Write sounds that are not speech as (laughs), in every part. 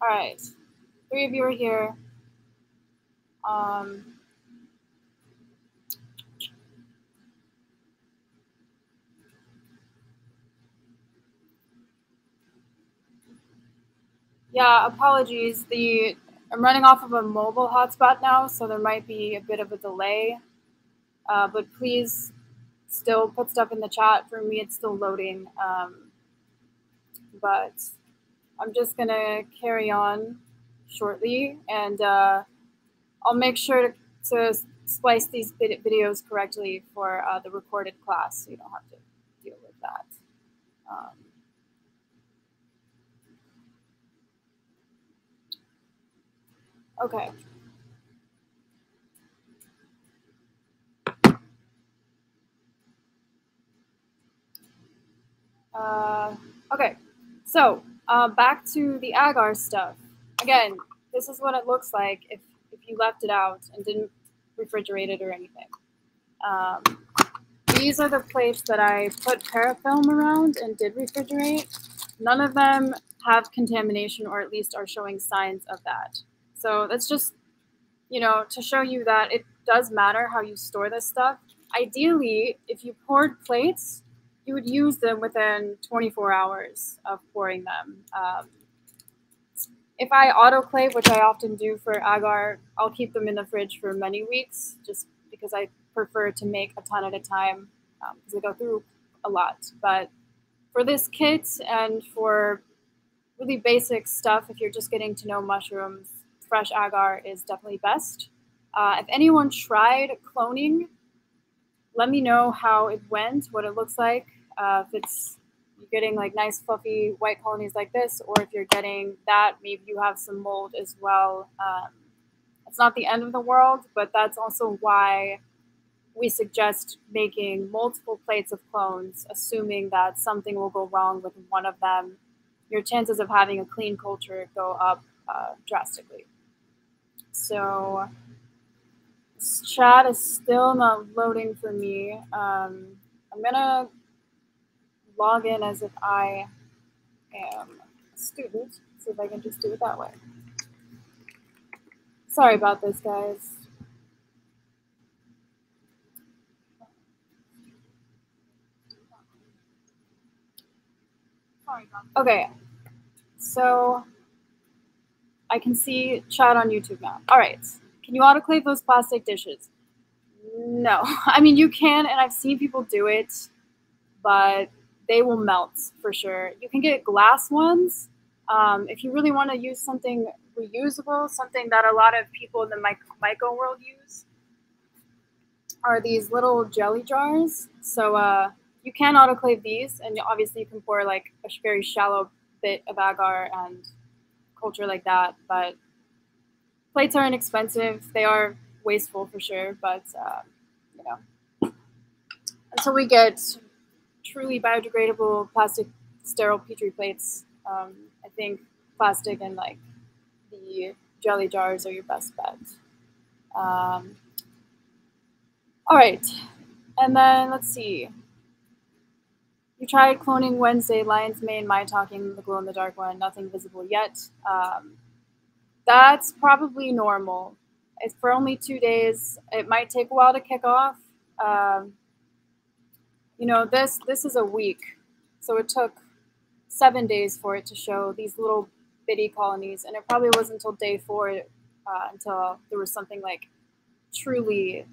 All right, three of you are here. Um, yeah, apologies. The I'm running off of a mobile hotspot now, so there might be a bit of a delay. Uh, but please still put stuff in the chat. For me, it's still loading. Um, but I'm just going to carry on shortly, and uh, I'll make sure to, to splice these videos correctly for uh, the recorded class so you don't have to deal with that. Um, okay. Uh, okay, so uh, back to the agar stuff. Again, this is what it looks like if, if you left it out and didn't refrigerate it or anything. Um, these are the plates that I put parafilm around and did refrigerate. None of them have contamination or at least are showing signs of that. So that's just, you know, to show you that it does matter how you store this stuff. Ideally, if you poured plates, you would use them within 24 hours of pouring them. Um, if I autoclave, which I often do for agar, I'll keep them in the fridge for many weeks just because I prefer to make a ton at a time because um, go through a lot. But for this kit and for really basic stuff, if you're just getting to know mushrooms, fresh agar is definitely best. Uh, if anyone tried cloning, let me know how it went, what it looks like. Uh, if it's you're getting like nice fluffy white colonies like this, or if you're getting that, maybe you have some mold as well. Um, it's not the end of the world, but that's also why we suggest making multiple plates of clones, assuming that something will go wrong with one of them. Your chances of having a clean culture go up uh, drastically. So chat is still not loading for me. Um, I'm gonna log in as if I am a student. See if I can just do it that way. Sorry about this, guys. Okay, so I can see chat on YouTube now. All right, can you autoclave those plastic dishes? No, (laughs) I mean you can, and I've seen people do it, but they will melt for sure. You can get glass ones. Um, if you really want to use something reusable, something that a lot of people in the micro world use, are these little jelly jars. So uh, you can autoclave these, and obviously you can pour like a very shallow bit of agar and culture like that. But plates are inexpensive. They are wasteful for sure, but uh, you know, until we get truly biodegradable plastic sterile petri plates, um, I think plastic and like the jelly jars are your best bet. Um, all right, and then let's see. You tried cloning Wednesday, Lion's Mane, maitake, the glow in the dark one, nothing visible yet. Um, that's probably normal. It's for only two days. It might take a while to kick off. Um, you know, this this is a week, so it took seven days for it to show these little bitty colonies, and it probably wasn't until day four uh, until there was something like truly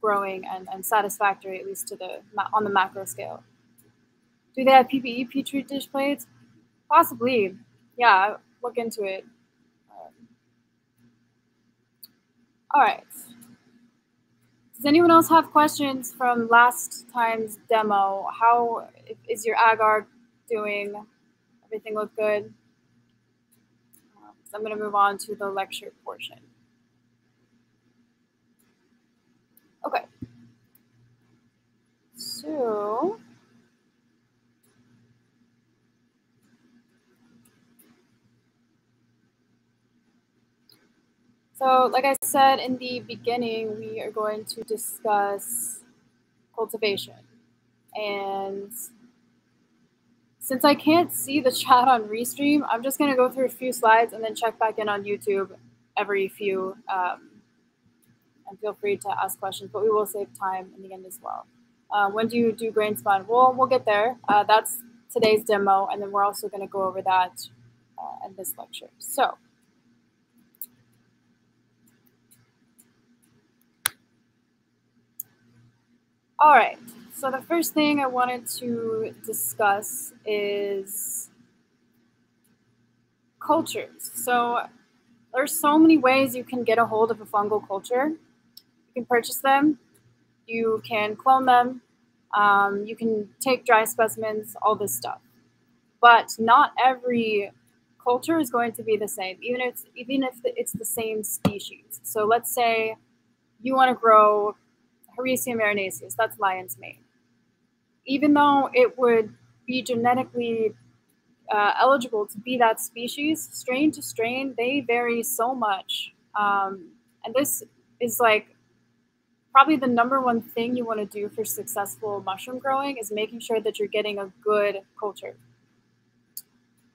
growing and, and satisfactory, at least to the on the macro scale. Do they have PPE petri dish plates? Possibly. Yeah, look into it. Um, all right. Does anyone else have questions from last time's demo? How is your agar doing? Everything look good? So I'm going to move on to the lecture portion. Okay. So So, like I said in the beginning, we are going to discuss cultivation. And since I can't see the (laughs) chat on Restream, I'm just going to go through a few slides and then check back in on YouTube every few. Um, and feel free to ask questions, but we will save time in the end as well. Uh, when do you do grain spawn? Well, we'll get there. Uh, that's today's demo, and then we're also going to go over that uh, in this lecture. So. All right, so the first thing I wanted to discuss is cultures. So there's so many ways you can get a hold of a fungal culture. You can purchase them, you can clone them, um, you can take dry specimens, all this stuff. But not every culture is going to be the same, even if it's, even if it's the same species. So let's say you want to grow Hericium erinaceus, that's lion's mane even though it would be genetically uh, eligible to be that species, strain to strain, they vary so much. Um, and this is like probably the number one thing you want to do for successful mushroom growing is making sure that you're getting a good culture.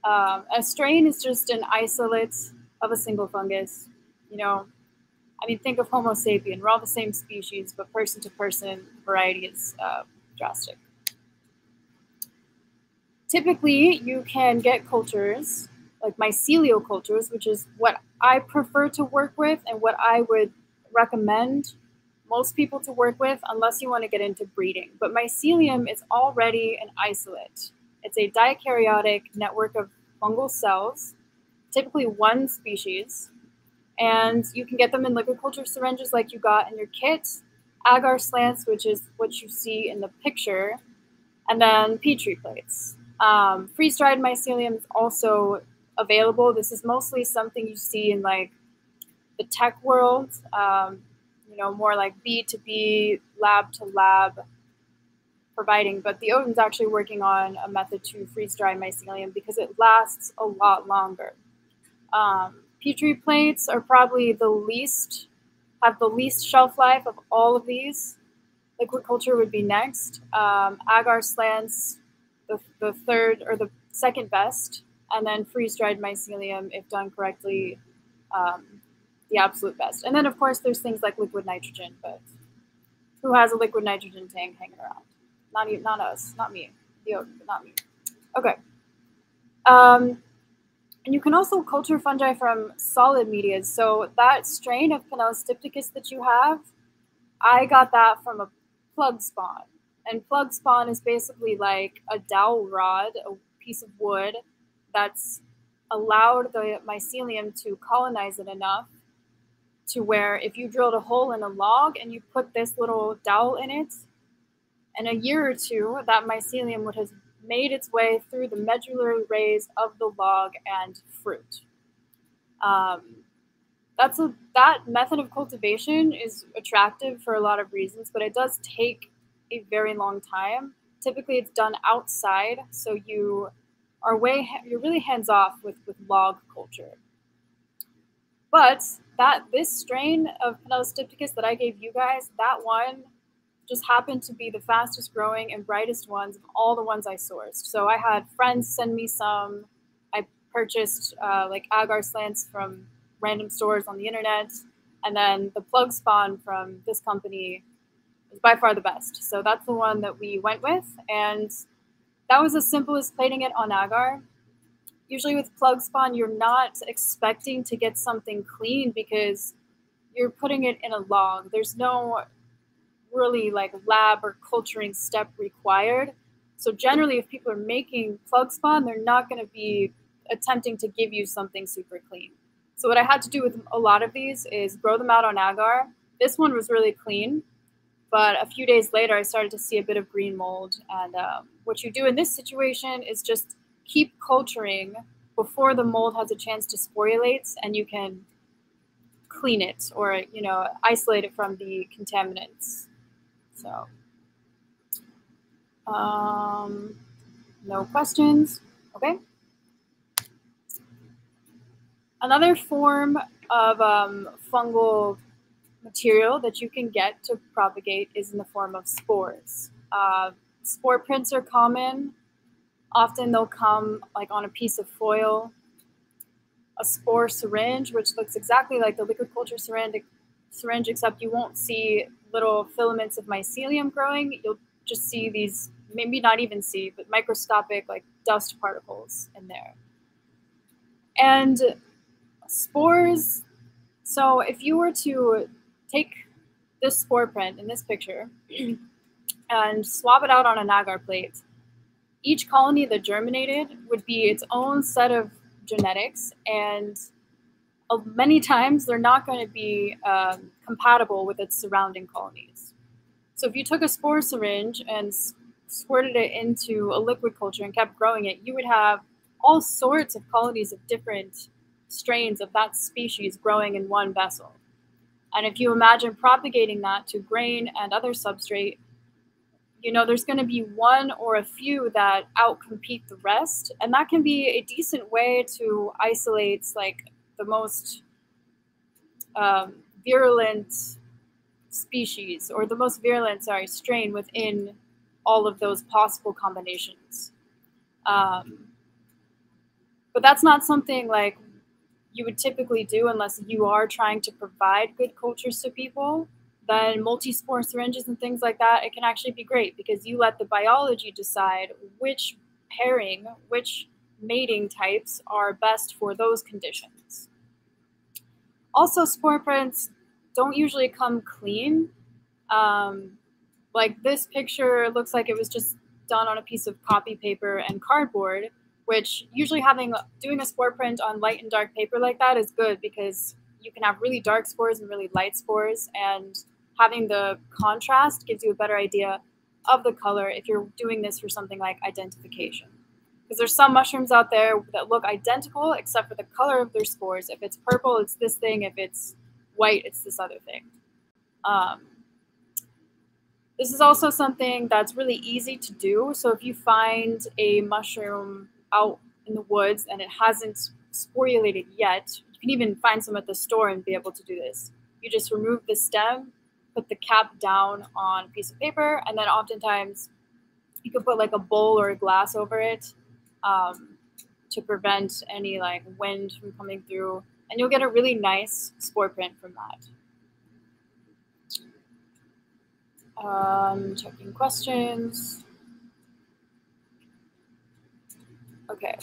Um, a strain is just an isolate of a single fungus. You know, I mean, think of Homo sapien. We're all the same species, but person to person, variety is uh, drastic typically you can get cultures like mycelial cultures, which is what I prefer to work with and what I would recommend most people to work with unless you want to get into breeding. But mycelium is already an isolate. It's a dikaryotic network of fungal cells, typically one species, and you can get them in liquid culture syringes like you got in your kit, agar slants, which is what you see in the picture, and then petri plates. Um, freeze dried mycelium is also available. This is mostly something you see in like the tech world, um, you know, more like B2B, lab to lab providing. But the Odin's actually working on a method to freeze dry mycelium because it lasts a lot longer. Um, Petri plates are probably the least, have the least shelf life of all of these. Liquid culture would be next. Um, agar slants the, the third or the second best, and then freeze dried mycelium, if done correctly, um, the absolute best. And then, of course, there's things like liquid nitrogen, but who has a liquid nitrogen tank hanging around? Not you, not us, not me, the not me. Okay. Um, and you can also culture fungi from solid media. So that strain of Panellus stypticus that you have, I got that from a plug spawn. And plug spawn is basically like a dowel rod, a piece of wood that's allowed the mycelium to colonize it enough to where if you drilled a hole in a log and you put this little dowel in it, in a year or two, that mycelium would have made its way through the medullary rays of the log and fruit. Um, that's a that method of cultivation is attractive for a lot of reasons, but it does take a very long time. Typically, it's done outside, so you are way you're really hands off with with log culture. But that this strain of Panellus stypticus that I gave you guys, that one just happened to be the fastest growing and brightest ones of all the ones I sourced. So I had friends send me some. I purchased uh, like agar slants from random stores on the internet, and then the plug spawn from this company is by far the best. So that's the one that we went with. And that was as simple as plating it on agar. Usually with plug spawn, you're not expecting to get something clean because you're putting it in a log. There's no really like lab or culturing step required. So generally, if people are making plug spawn, they're not going to be attempting to give you something super clean. So what I had to do with a lot of these is grow them out on agar. This one was really clean. But a few days later, I started to see a bit of green mold. And um, what you do in this situation is just keep culturing before the mold has a chance to sporulate and you can clean it or, you know, isolate it from the contaminants. So, um, no questions. Okay. Another form of um, fungal material that you can get to propagate is in the form of spores. Uh, spore prints are common Often they'll come like on a piece of foil, a spore syringe, which looks exactly like the liquid culture syringe, syringe, except you won't see little filaments of mycelium growing. You'll just see these, maybe not even see, but microscopic like dust particles in there. And spores, so if you were to take this spore print in this picture (clears throat) and swab it out on an agar plate, each colony that germinated would be its own set of genetics, and many times they're not going to be um, compatible with its surrounding colonies. So if you took a spore syringe and squirted it into a liquid culture and kept growing it, you would have all sorts of colonies of different strains of that species growing in one vessel. And if you imagine propagating that to grain and other substrate, you know, there's going to be one or a few that outcompete the rest. And that can be a decent way to isolate like the most um, virulent species or the most virulent, sorry, strain within all of those possible combinations. Um, but that's not something like you would typically do unless you are trying to provide good cultures to people then multi-spore syringes and things like that, it can actually be great because you let the biology decide which pairing, which mating types are best for those conditions. Also, spore prints don't usually come clean. Um, like this picture looks like it was just done on a piece of copy paper and cardboard, which usually having doing a spore print on light and dark paper like that is good because you can have really dark spores and really light spores and having the contrast gives you a better idea of the color if you're doing this for something like identification. Because there's some mushrooms out there that look identical except for the color of their spores. If it's purple, it's this thing. If it's white, it's this other thing. Um, this is also something that's really easy to do. So if you find a mushroom out in the woods and it hasn't sporulated yet, you can even find some at the store and be able to do this. You just remove the stem put the cap down on a piece of paper, and then oftentimes you could put like a bowl or a glass over it um, to prevent any like wind from coming through, and you'll get a really nice spore print from that. Um, checking questions. Okay.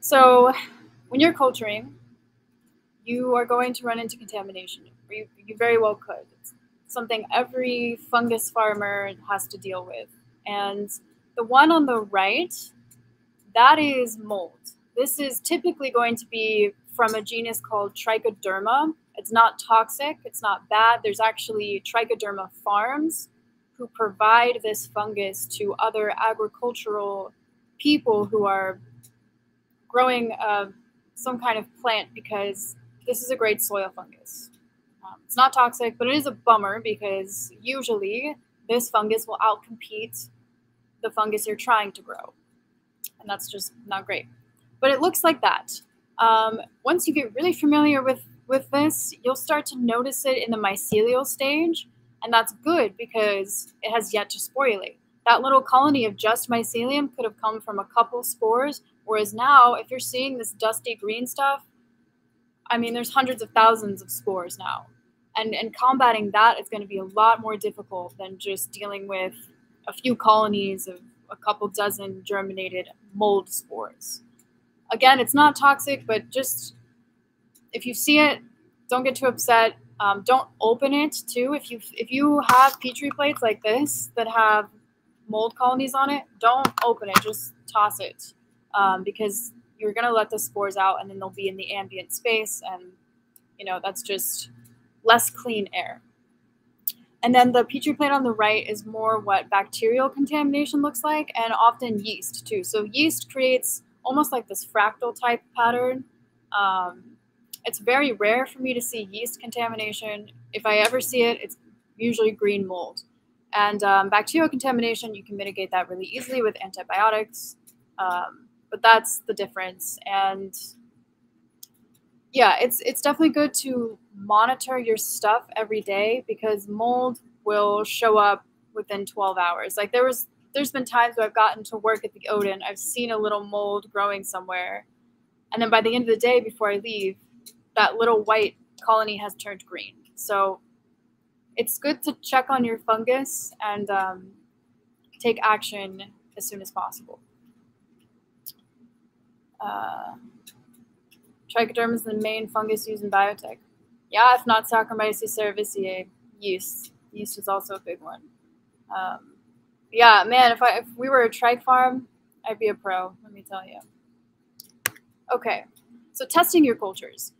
So when you're culturing, you are going to run into contamination. You, you very well could. It's something every fungus farmer has to deal with. And the one on the right, that is mold. This is typically going to be from a genus called Trichoderma. It's not toxic, it's not bad. There's actually Trichoderma farms who provide this fungus to other agricultural people who are growing uh, some kind of plant because this is a great soil fungus. It's not toxic, but it is a bummer because usually this fungus will outcompete the fungus you're trying to grow. And that's just not great. But it looks like that. Um, once you get really familiar with, with this, you'll start to notice it in the mycelial stage. And that's good because it has yet to sporulate. That little colony of just mycelium could have come from a couple spores, whereas now, if you're seeing this dusty green stuff, I mean, there's hundreds of thousands of spores now. And, and combating that is going to be a lot more difficult than just dealing with a few colonies of a couple dozen germinated mold spores. Again, it's not toxic, but just if you see it, don't get too upset. Um, don't open it too. If you if you have petri plates like this that have mold colonies on it, don't open it. Just toss it um, because you're going to let the spores out and then they'll be in the ambient space and you know that's just less clean air. And then the petri plate on the right is more what bacterial contamination looks like and often yeast too. So yeast creates almost like this fractal type pattern. Um, it's very rare for me to see yeast contamination. If i ever see it it's usually green mold. And um, bacterial contamination you can mitigate that really easily with antibiotics. Um, but that's the difference. And yeah, it's it's definitely good to monitor your stuff every day because mold will show up within 12 hours. Like there was there's been times where I've gotten to work at the Odin, I've seen a little mold growing somewhere, and then by the end of the day before I leave, that little white colony has turned green. So it's good to check on your fungus and um, take action as soon as possible. Uh, trichoderma is the main fungus used in biotech. Yeah, if not Saccharomyces cerevisiae, yeast. Yeast is also a big one. Um, yeah, man, if I if we were a trike farm, I'd be a pro. Let me tell you. Okay, so testing your cultures.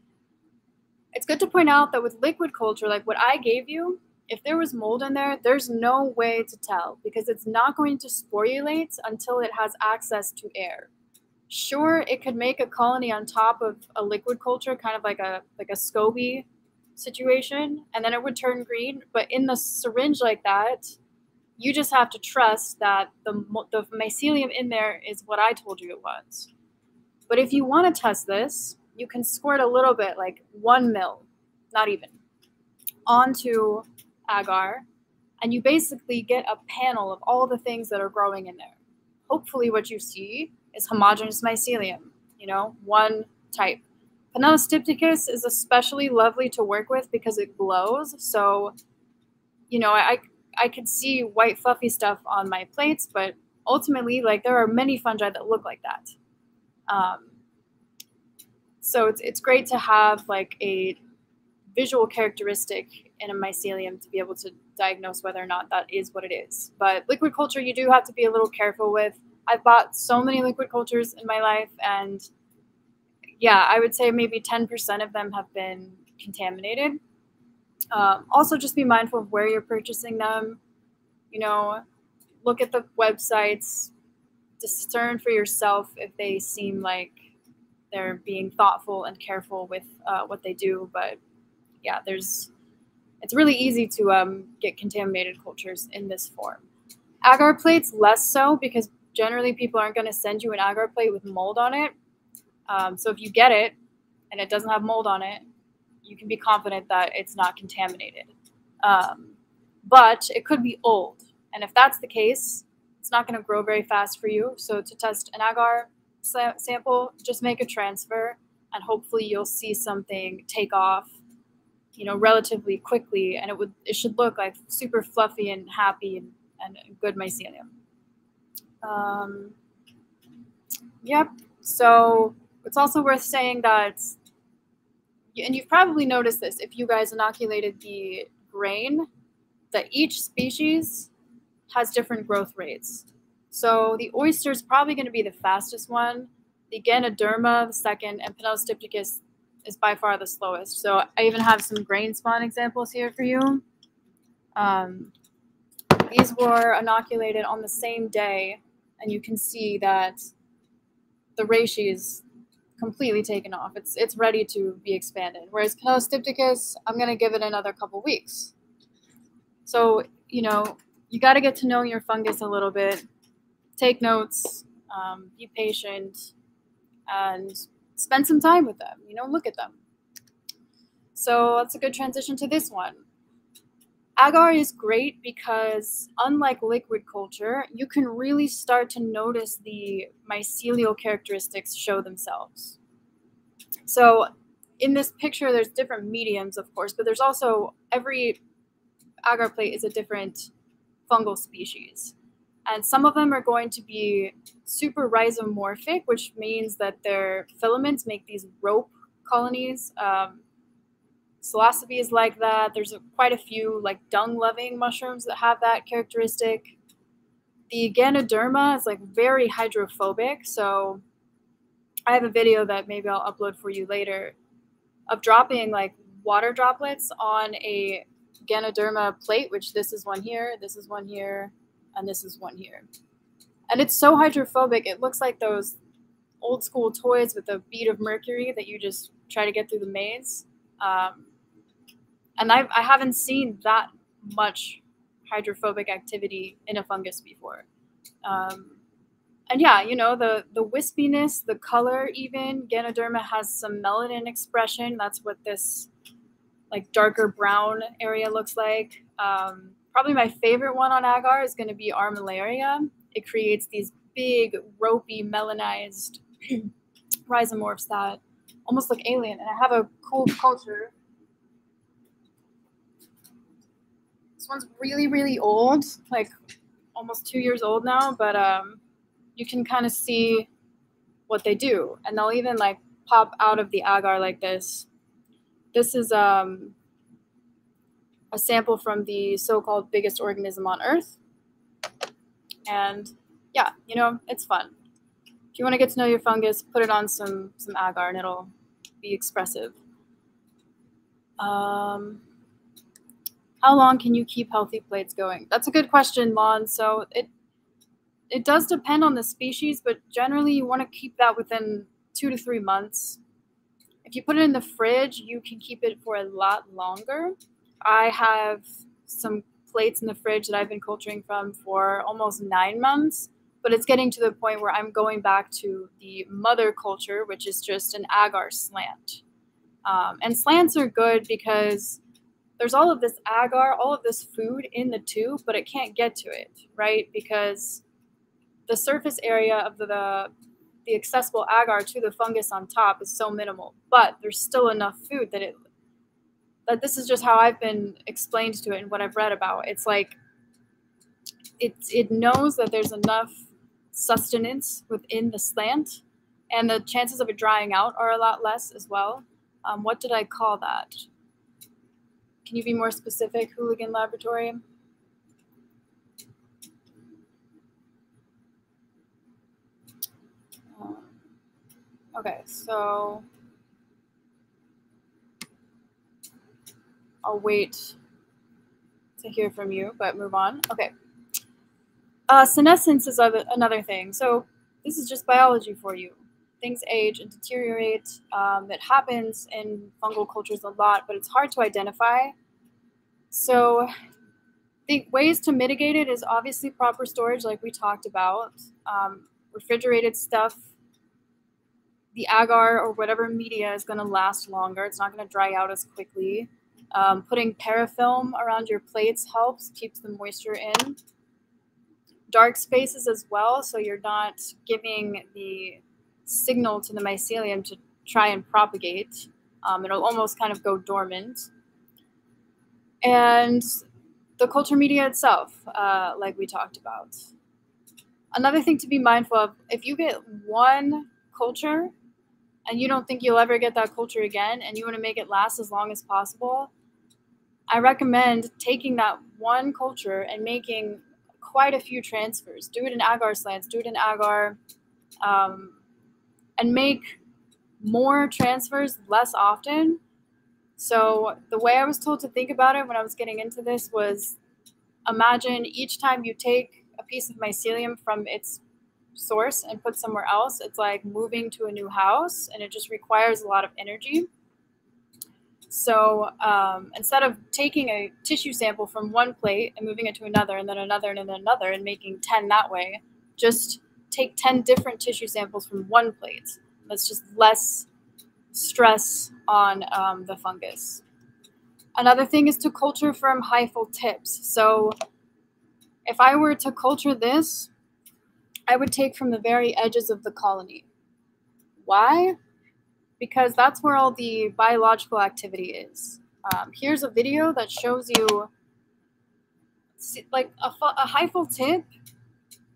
It's good to point out that with liquid culture, like what I gave you, if there was mold in there, there's no way to tell because it's not going to sporulate until it has access to air. Sure, it could make a colony on top of a liquid culture, kind of like a like a SCOBY situation, and then it would turn green. But in the syringe like that, you just have to trust that the the mycelium in there is what I told you it was. But if you want to test this, you can squirt a little bit, like one mil, not even, onto agar, and you basically get a panel of all the things that are growing in there. Hopefully, what you see is homogeneous mycelium, you know, one type. Stypticus is especially lovely to work with because it glows. So, you know, I I could see white fluffy stuff on my plates, but ultimately, like there are many fungi that look like that. Um, so it's it's great to have like a visual characteristic in a mycelium to be able to diagnose whether or not that is what it is. But liquid culture, you do have to be a little careful with. I've bought so many liquid cultures in my life, and yeah, I would say maybe 10% of them have been contaminated. Um, also, just be mindful of where you're purchasing them. You know, look at the websites, discern for yourself if they seem like they're being thoughtful and careful with uh, what they do. But yeah, there's it's really easy to um, get contaminated cultures in this form. Agar plates, less so, because generally people aren't going to send you an agar plate with mold on it. Um, so if you get it and it doesn't have mold on it, you can be confident that it's not contaminated. Um, but it could be old. And if that's the case, it's not going to grow very fast for you. So to test an agar sample, just make a transfer and hopefully you'll see something take off you know, relatively quickly, and it would it should look like super fluffy and happy and, and good mycelium. Um, yep. So it's also worth saying that, and you've probably noticed this if you guys inoculated the grain, that each species has different growth rates. So the oyster is probably going to be the fastest one. The Ganoderma, the second, and Panellus is by far the slowest. So I even have some grain spawn examples here for you. Um, these were inoculated on the same day, and you can see that the is completely taken off. It's it's ready to be expanded. Whereas Panellus stypticus, I'm gonna give it another couple weeks. So you know you got to get to know your fungus a little bit. Take notes. Um, be patient, and spend some time with them, you know, look at them. So that's a good transition to this one. Agar is great because, unlike liquid culture, you can really start to notice the mycelial characteristics show themselves. So, in this picture, there's different mediums, of course, but there's also every agar plate is a different fungal species. And some of them are going to be super rhizomorphic, which means that their filaments make these rope colonies. Um, Psilocybe is like that. There's a, quite a few like dung-loving mushrooms that have that characteristic. The Ganoderma is like very hydrophobic, so I have a video that maybe I'll upload for you later of dropping like water droplets on a Ganoderma plate, which this is one here, this is one here, and this is one here. And it's so hydrophobic, it looks like those old school toys with a bead of mercury that you just try to get through the maze. Um, and I've, I haven't seen that much hydrophobic activity in a fungus before. Um, and yeah, you know, the, the wispiness, the color even, Ganoderma has some melanin expression. That's what this like darker brown area looks like. Um, probably my favorite one on agar is going to be armillaria. It creates these big, ropey, melanized (clears throat) rhizomorphs that almost look alien. And I have a cool culture. This one's really, really old, like almost two years old now, but um, you can kind of see what they do. And they'll even like pop out of the agar like this. This is um, a sample from the so-called biggest organism on Earth. And yeah, you know, it's fun. If you want to get to know your fungus, put it on some some agar and it'll be expressive. Um, how long can you keep healthy plates going? That's a good question, Lon. So it it does depend on the species, but generally you want to keep that within two to three months. If you put it in the fridge, you can keep it for a lot longer. I have some plates in the fridge that I've been culturing from for almost nine months, but it's getting to the point where I'm going back to the mother culture, which is just an agar slant. Um, and slants are good because there's all of this agar, all of this food in the tube, but it can't get to it, right? Because the surface area of the, the, accessible agar to the fungus on top is so minimal, but there's still enough food that it that this is just how I've been explained to it and what I've read about. It's like it it knows that there's enough sustenance within the slant, and the chances of it drying out are a lot less as well. Um, what did I call that? Can you be more specific, Hooligan Laboratory? Um, okay, so I'll wait to hear from you, but move on. Okay. Uh, senescence is other, another thing. So this is just biology for you. Things age and deteriorate. Um, it happens in fungal cultures a lot, but it's hard to identify. So the ways to mitigate it is obviously proper storage, like we talked about. Um, refrigerated stuff, the agar or whatever media is going to last longer. It's not going to dry out as quickly. Um, putting parafilm around your plates helps, keeps the moisture in dark spaces as well, so you're not giving the signal to the mycelium to try and propagate. Um, it'll almost kind of go dormant. And the culture media itself, uh, like we talked about. Another thing to be mindful of if you get one culture and you don't think you'll ever get that culture again and you want to make it last as long as possible, I recommend taking that one culture and making quite a few transfers. Do it in agar slants, do it in agar, um, and make more transfers less often. So the way I was told to think about it when I was getting into this was imagine each time you take a piece of mycelium from its source and put somewhere else, it's like moving to a new house and it just requires a lot of energy. So um, instead of taking a tissue sample from one plate and moving it to another, and then another, and then another, and making 10 that way, just take 10 different tissue samples from one plate. That's just less stress on um, the fungus. Another thing is to culture from hyphal tips. So if I were to culture this, I would take from the very edges of the colony. Why? because that's where all the biological activity is. Um, here's a video that shows you like a, a hyphal tip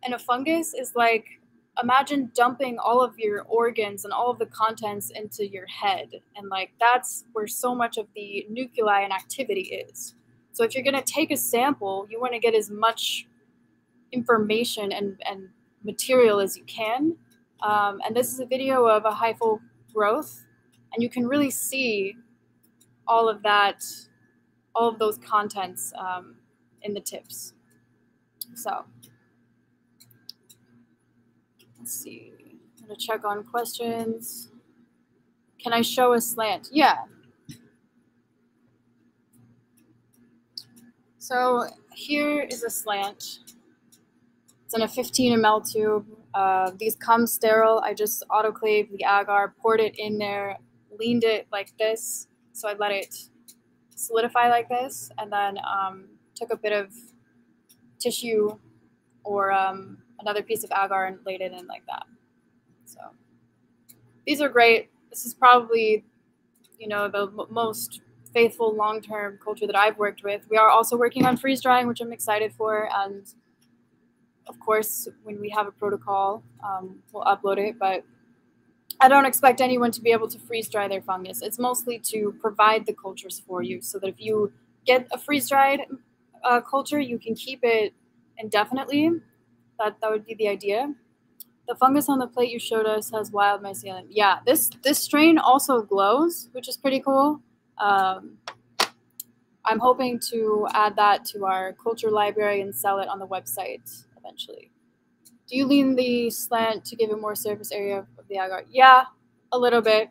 and a fungus is like imagine dumping all of your organs and all of the contents into your head. And like that's where so much of the nuclei and activity is. So if you're going to take a sample you want to get as much information and, and material as you can. Um, and this is a video of a hyphal growth. And you can really see all of that all of those contents um, in the tips. So let's see. I'm going to check on questions. Can i show a slant? Yeah. So here is a slant. It's in a 15 ml tube. Uh, these come sterile. I just autoclaved the agar, poured it in there, leaned it like this. So I let it solidify like this, and then um, took a bit of tissue or um, another piece of agar and laid it in like that. So these are great. This is probably, you know, the most faithful long-term culture that I've worked with. We are also working on freeze drying, which I'm excited for, and of course, when we have a protocol, um, we'll upload it. But I don't expect anyone to be able to freeze dry their fungus. It's mostly to provide the cultures for you, so that if you get a freeze dried uh, culture, you can keep it indefinitely. That that would be the idea. The fungus on the plate you showed us has wild mycelium. Yeah, this this strain also glows, which is pretty cool. Um, I'm hoping to add that to our culture library and sell it on the website eventually. Do you lean the slant to give it more surface area of the agar? Yeah, a little bit.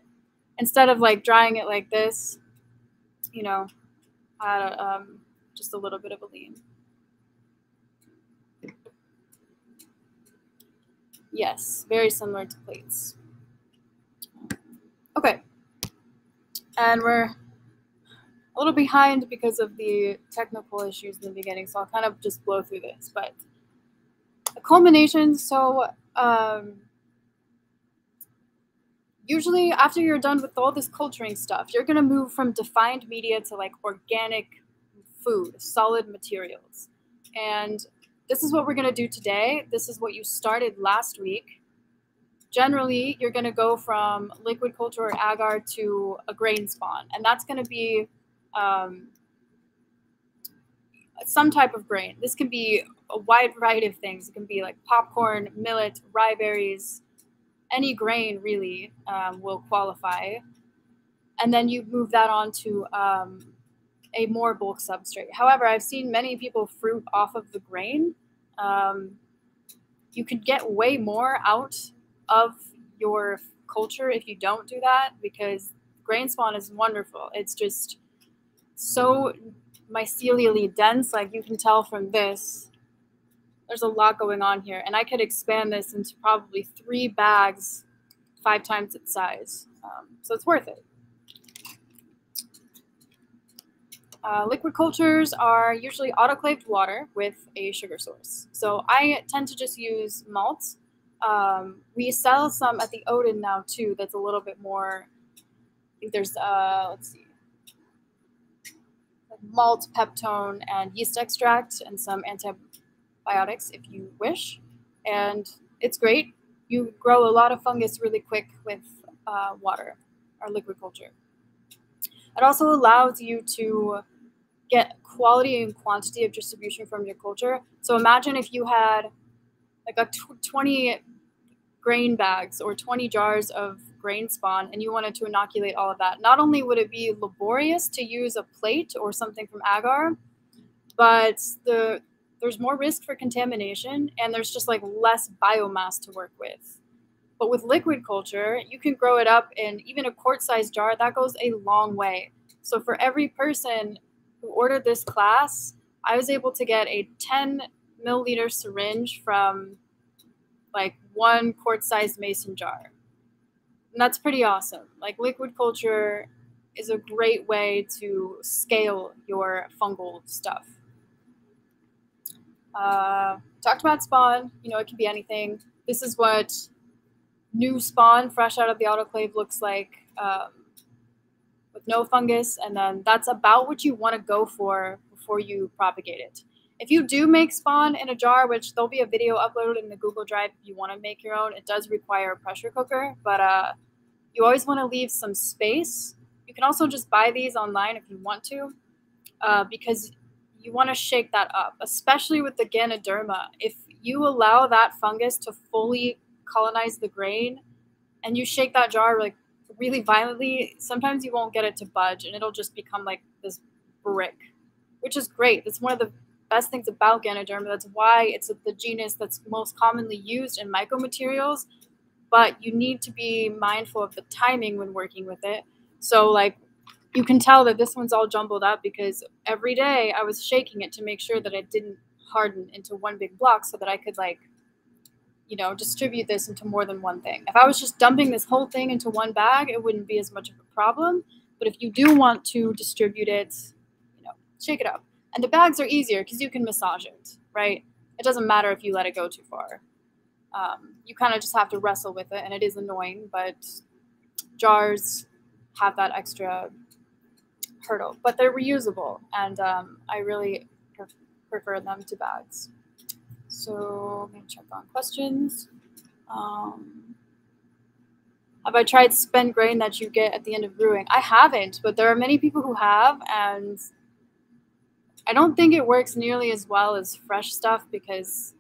Instead of like drying it like this, you know, add um, just a little bit of a lean. Yes, very similar to plates. Okay. And we're a little behind because of the technical issues in the beginning, so I'll kind of just blow through this. But the culmination, so um, usually after you're done with all this culturing stuff, you're going to move from defined media to like organic food, solid materials. And this is what we're going to do today. This is what you started last week. Generally, you're going to go from liquid culture or agar to a grain spawn, and that's going to be um, some type of grain. This can be a wide variety of things. It can be like popcorn, millet, rye berries, any grain really um, will qualify. And then you move that on to um, a more bulk substrate. However, I've seen many people fruit off of the grain. Um, you could get way more out of your culture if you don't do that because grain spawn is wonderful. It's just so mycelially dense. Like you can tell from this, there's a lot going on here. And I could expand this into probably three bags, five times its size. Um, so it's worth it. Uh, liquid cultures are usually autoclaved water with a sugar source. So I tend to just use malt. Um, we sell some at the Odin now too. That's a little bit more. I think there's uh, let's see, malt, peptone, and yeast extract, and some antibiotics if you wish. And it's great. You grow a lot of fungus really quick with uh, water or liquid culture. It also allows you to get quality and quantity of distribution from your culture. So imagine if you had like a 20 grain bags or 20 jars of grain spawn and you wanted to inoculate all of that. Not only would it be laborious to use a plate or something from agar, but the there's more risk for contamination and there's just like less biomass to work with. But with liquid culture, you can grow it up in even a quart sized jar. That goes a long way. So for every person who ordered this class, I was able to get a 10 milliliter syringe from like one quart sized mason jar. And that's pretty awesome. Like liquid culture is a great way to scale your fungal stuff. Uh, talked about spawn, you know, it can be anything. This is what new spawn fresh out of the autoclave looks like um, with no fungus. And then that's about what you want to go for before you propagate it. If you do make spawn in a jar, which there'll be a video uploaded in the Google Drive if you want to make your own, it does require a pressure cooker, but uh, you always want to leave some space. You can also just buy these online if you want to, uh, because you want to shake that up, especially with the Ganoderma. If you allow that fungus to fully colonize the grain and you shake that jar like really violently, sometimes you won't get it to budge and it'll just become like this brick, which is great. That's one of the best things about Ganoderma. That's why it's the genus that's most commonly used in mycomaterials. But you need to be mindful of the timing when working with it. So, like, you can tell that this one's all jumbled up because every day I was shaking it to make sure that it didn't harden into one big block so that I could, like, you know, distribute this into more than one thing. If I was just dumping this whole thing into one bag, it wouldn't be as much of a problem. But if you do want to distribute it, you know, shake it up. And the bags are easier because you can massage it. right? It doesn't matter if you let it go too far. Um, you kind of just have to wrestle with it, and it is annoying, but jars have that extra hurdle, but they're reusable, and um, I really prefer them to bags. So I'm gonna check on questions. Um, have I tried spent grain that you get at the end of brewing? I haven't, but there are many people who have, and I don't think it works nearly as well as fresh stuff because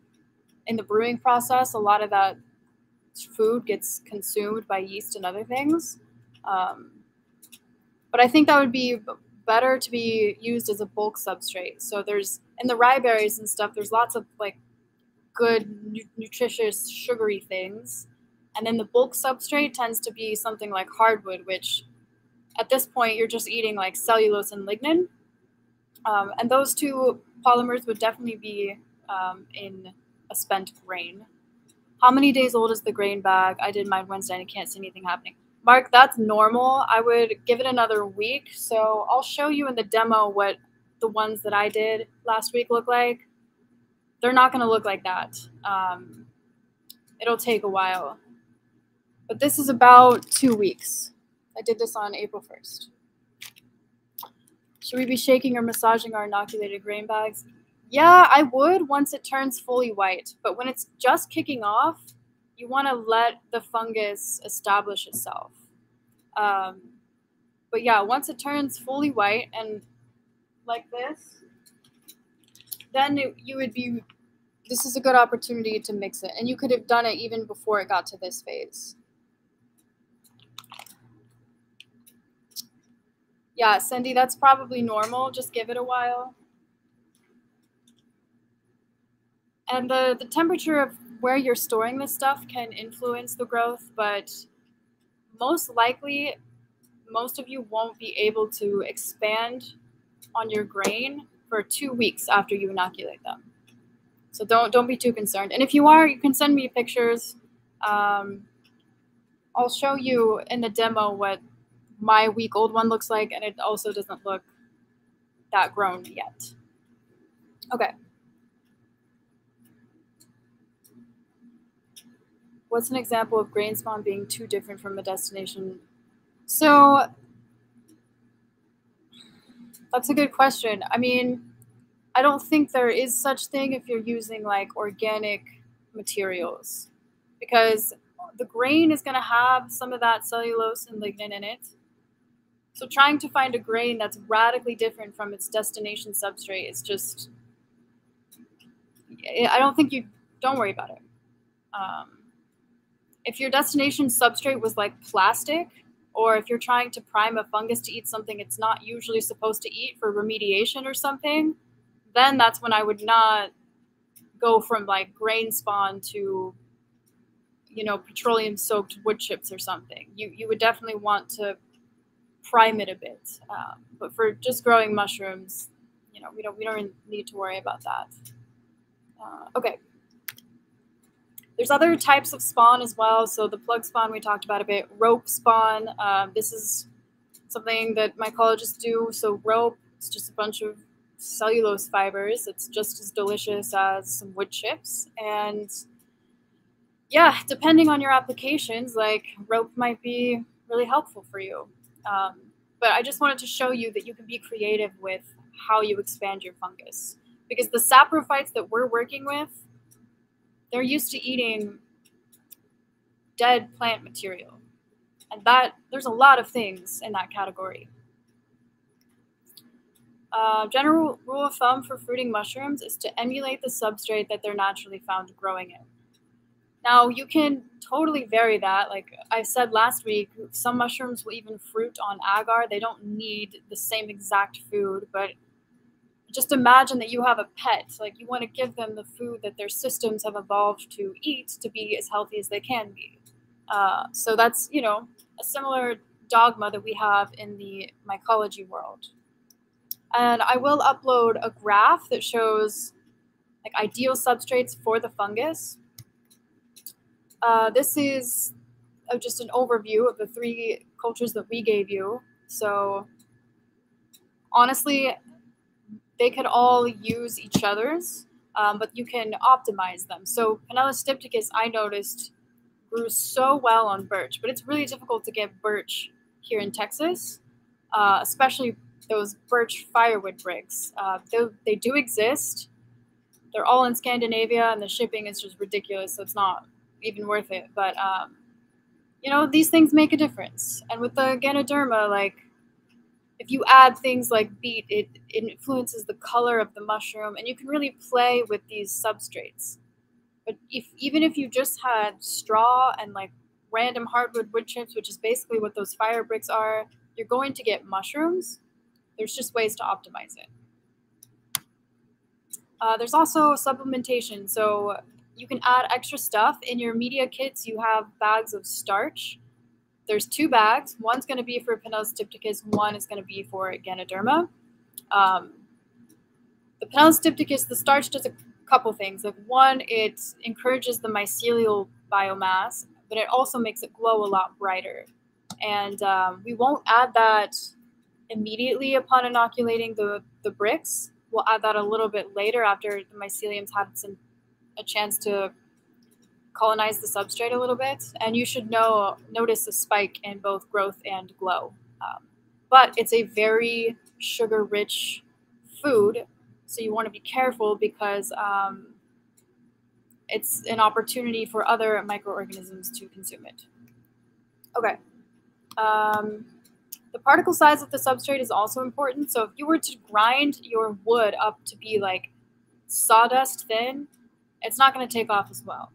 in the brewing process, a lot of that food gets consumed by yeast and other things. Um, but I think that would be better to be used as a bulk substrate. So there's in the rye berries and stuff, there's lots of like good, nu- nutritious, sugary things. And then the bulk substrate tends to be something like hardwood, which at this point you're just eating like cellulose and lignin. Um, and those two polymers would definitely be um, in a spent grain. How many days old is the grain bag? I did mine Wednesday and I can't see anything happening. Mark, that's normal. I would give it another week. So I'll show you in the demo what the ones that I did last week look like. They're not going to look like that. Um, it'll take a while. But this is about two weeks. I did this on April 1st. Should we be shaking or massaging our inoculated grain bags? Yeah, I would once it turns fully white. But when it's just kicking off, you want to let the fungus establish itself. Um, but yeah, once it turns fully white and like this, then it, you would be, this is a good opportunity to mix it. And you could have done it even before it got to this phase. Yeah, Cindy, that's probably normal. Just give it a while. And the, the temperature of where you're storing this stuff can influence the growth, but most likely, most of you won't be able to expand on your grain for two weeks after you inoculate them. So don't don't be too concerned. And if you are, you can send me pictures. Um, I'll show you in the demo what my week old one looks like, and it also doesn't look that grown yet. Okay. what's an example of grain spawn being too different from a destination? So that's a good question. I mean, I don't think there is such thing if you're using like organic materials because the grain is going to have some of that cellulose and lignin in it. So trying to find a grain that's radically different from its destination substrate is just I don't think you don't worry about it. Um, if your destination substrate was like plastic, or if you're trying to prime a fungus to eat something it's not usually supposed to eat for remediation or something, then that's when I would not go from like grain spawn to you know petroleum soaked wood chips or something. You you would definitely want to prime it a bit. Um, but for just growing mushrooms, you know we don't we don't need to worry about that. Uh, okay. There's other types of spawn as well. So the plug spawn we talked about a bit. Rope spawn. Um, this is something that mycologists do. So rope, it's just a bunch of cellulose fibers. It's just as delicious as some wood chips. And yeah, depending on your applications, like rope might be really helpful for you. Um, but I just wanted to show you that you can be creative with how you expand your fungus. Because the saprophytes that we're working with, they're used to eating dead plant material. And that there's a lot of things in that category. Uh, general rule of thumb for fruiting mushrooms is to emulate the substrate that they're naturally found growing in. Now, you can totally vary that. Like I said last week, some mushrooms will even fruit on agar. They don't need the same exact food, but just imagine that you have a pet like you want to give them the food that their systems have evolved to eat to be as healthy as they can be. Uh, so that's you know a similar dogma that we have in the mycology world. And i will upload a graph that shows like ideal substrates for the fungus. Uh, this is uh, just an overview of the three cultures that we gave you. So honestly they could all use each other's. um, but you can optimize them. So Panellus stypticus, I noticed, grew so well on birch, but it's really difficult to get birch here in Texas, uh, especially those birch firewood bricks. Uh, they, they do exist. They're all in Scandinavia, and the shipping is just ridiculous, so it's not even worth it. But um, you know, these things make a difference. And with the Ganoderma, like if you add things like beet, it, influences the color of the mushroom, and you can really play with these substrates. But if even if you just had straw and like random hardwood wood chips, which is basically what those fire bricks are, you're going to get mushrooms. There's just ways to optimize it. Uh, there's also supplementation. So you can add extra stuff. In your media kits, you have bags of starch. There's two bags. One's going to be for Panellus stypticus. One is going to be for Ganoderma. Um, the Panellus stypticus, the starch does a couple things. Like one, it encourages the mycelial biomass, but it also makes it glow a lot brighter. And um, we won't add that immediately upon inoculating the, the bricks. We'll add that a little bit later after the mycelium's had some a chance to colonize the substrate a little bit, and you should know notice a spike in both growth and glow. Um, but it's a very sugar-rich food, so you want to be careful because um, it's an opportunity for other microorganisms to consume it. Okay. Um, the particle size of the substrate is also important. So if you were to grind your wood up to be like sawdust thin, it's not going to take off as well.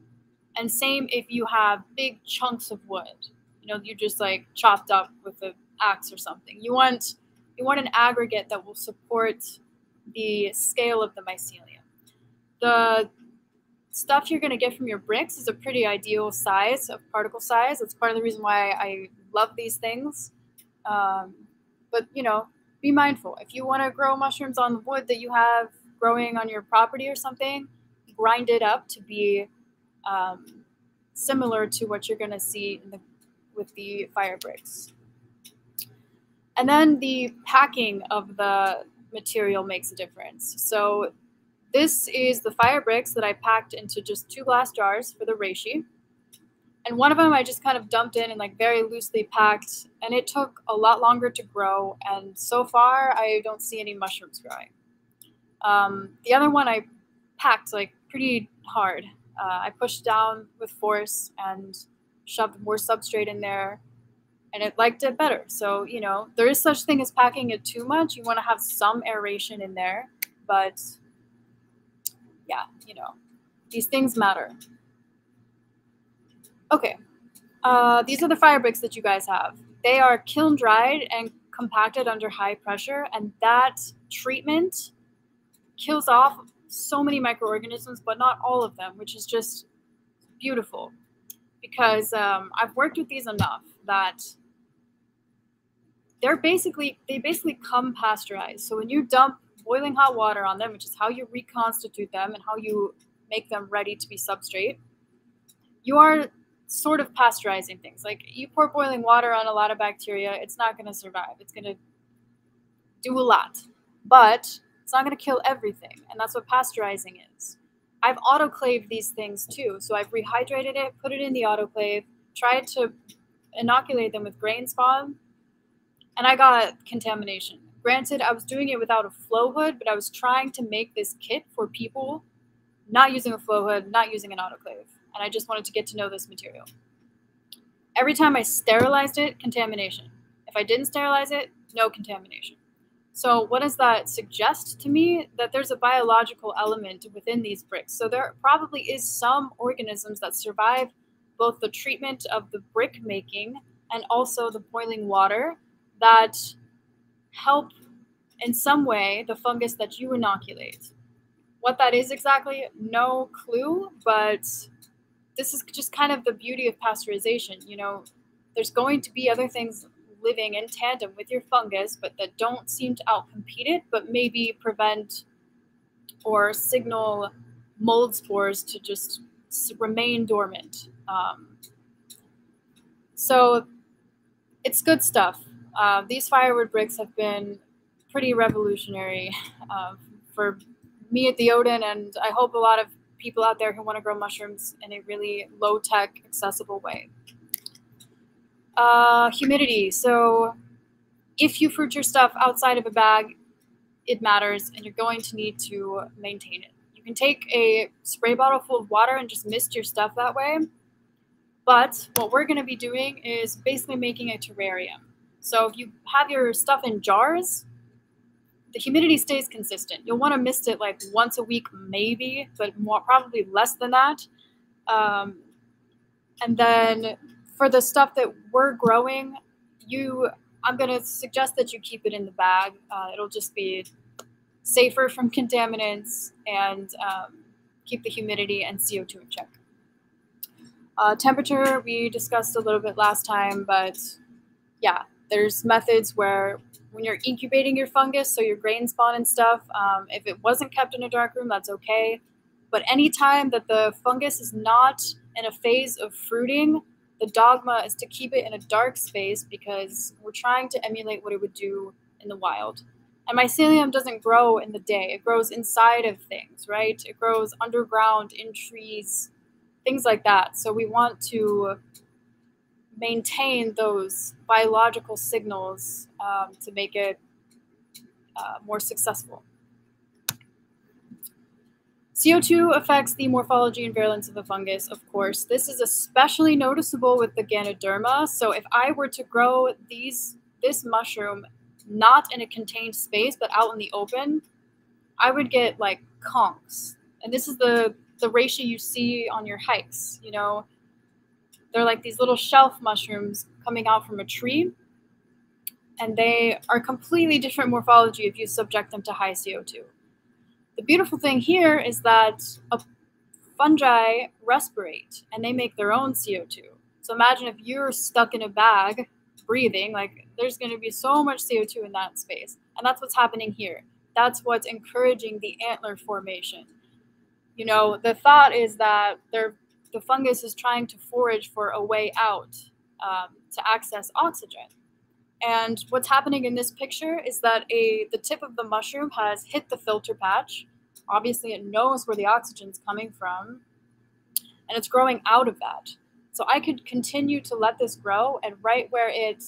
And same if you have big chunks of wood, you know, you just like chopped up with an axe or something. You want you want an aggregate that will support the scale of the mycelium. The stuff you're going to get from your bricks is a pretty ideal size of particle size. That's part of the reason why I love these things. Um, but you know, be mindful. If you want to grow mushrooms on the wood that you have growing on your property or something, grind it up to be um, similar to what you're going to see the, with the fire bricks. And then the packing of the material makes a difference. So this is the fire bricks that I packed into just two glass jars for the reishi. And one of them I just kind of dumped in and like very loosely packed. And it took a lot longer to grow. And so far, I don't see any mushrooms growing. Um, the other one I packed like pretty hard. Uh, I pushed down with force and shoved more substrate in there, and it liked it better. So you know there is such thing as packing it too much. You want to have some aeration in there, but yeah, you know these things matter. Okay, uh, these are the fire bricks that you guys have. They are kiln dried and compacted under high pressure, and that treatment kills off so many microorganisms, but not all of them, which is just beautiful. Because um, I've worked with these enough that they're basically they basically come pasteurized. So when you dump boiling hot water on them, which is how you reconstitute them and how you make them ready to be substrate, you are sort of pasteurizing things. Like you pour boiling water on a lot of bacteria, it's not going to survive. It's going to do a lot. But it's not going to kill everything, and that's what pasteurizing is. I've autoclaved these things too. So I've rehydrated it, put it in the autoclave, tried to inoculate them with grain spawn, and I got contamination. Granted, I was doing it without a flow hood, but I was trying to make this kit for people not using a flow hood, not using an autoclave. And I just wanted to get to know this material. Every time I sterilized it, contamination. If I didn't sterilize it, no contamination. So what does that suggest to me? That there's a biological element within these bricks. So there probably is some organisms that survive both the treatment of the brick making and also the boiling water that help in some way the fungus that you inoculate. What that is exactly, no clue, but this is just kind of the beauty of pasteurization. You know, there's going to be other things living in tandem with your fungus, but that don't seem to outcompete it, but maybe prevent or signal mold spores to just remain dormant. Um, so it's good stuff. Uh, these firewood bricks have been pretty revolutionary (laughs) uh, for me at the Odin, and I hope a lot of people out there who want to grow mushrooms in a really low tech, accessible way. Uh, humidity. So if you fruit your stuff outside of a bag, it matters, and you're going to need to maintain it. You can take a spray bottle full of water and just mist your stuff that way. But what we're going to be doing is basically making a terrarium. So if you have your stuff in jars, the humidity stays consistent. You'll want to mist it like once a week, maybe, but more probably less than that. Um, and then for the stuff that we're growing, you I'm going to suggest that you keep it in the bag. Uh, it'll just be safer from contaminants and um, keep the humidity and CO2 in check. Uh, temperature, we discussed a little bit last time, but yeah, there's methods where when you're incubating your fungus, so your grain spawn and stuff, um, if it wasn't kept in a dark room, that's okay. But anytime that the fungus is not in a phase of fruiting, the dogma is to keep it in a dark space because we're trying to emulate what it would do in the wild. And mycelium doesn't grow in the day, it grows inside of things, right? It grows underground in trees, things like that. So we want to maintain those biological signals um, to make it uh, more successful. CO2 affects the morphology and virulence of a fungus, of course. This is especially noticeable with the Ganoderma. So if I were to grow these this mushroom not in a contained space but out in the open, I would get like conchs. And this is the the ratio you see on your hikes, you know. They're like these little shelf mushrooms coming out from a tree. And they are completely different morphology if you subject them to high CO2. The beautiful thing here is that fungi respirate and they make their own CO2. So imagine if you're stuck in a bag breathing, like there's going to be so much CO2 in that space. And that's what's happening here. That's what's encouraging the antler formation. You know, the thought is that the fungus is trying to forage for a way out um, to access oxygen. And what's happening in this picture is that a the tip of the mushroom has hit the filter patch. Obviously, it knows where the oxygen's coming from, and it's growing out of that. So I could continue to let this grow, and right where it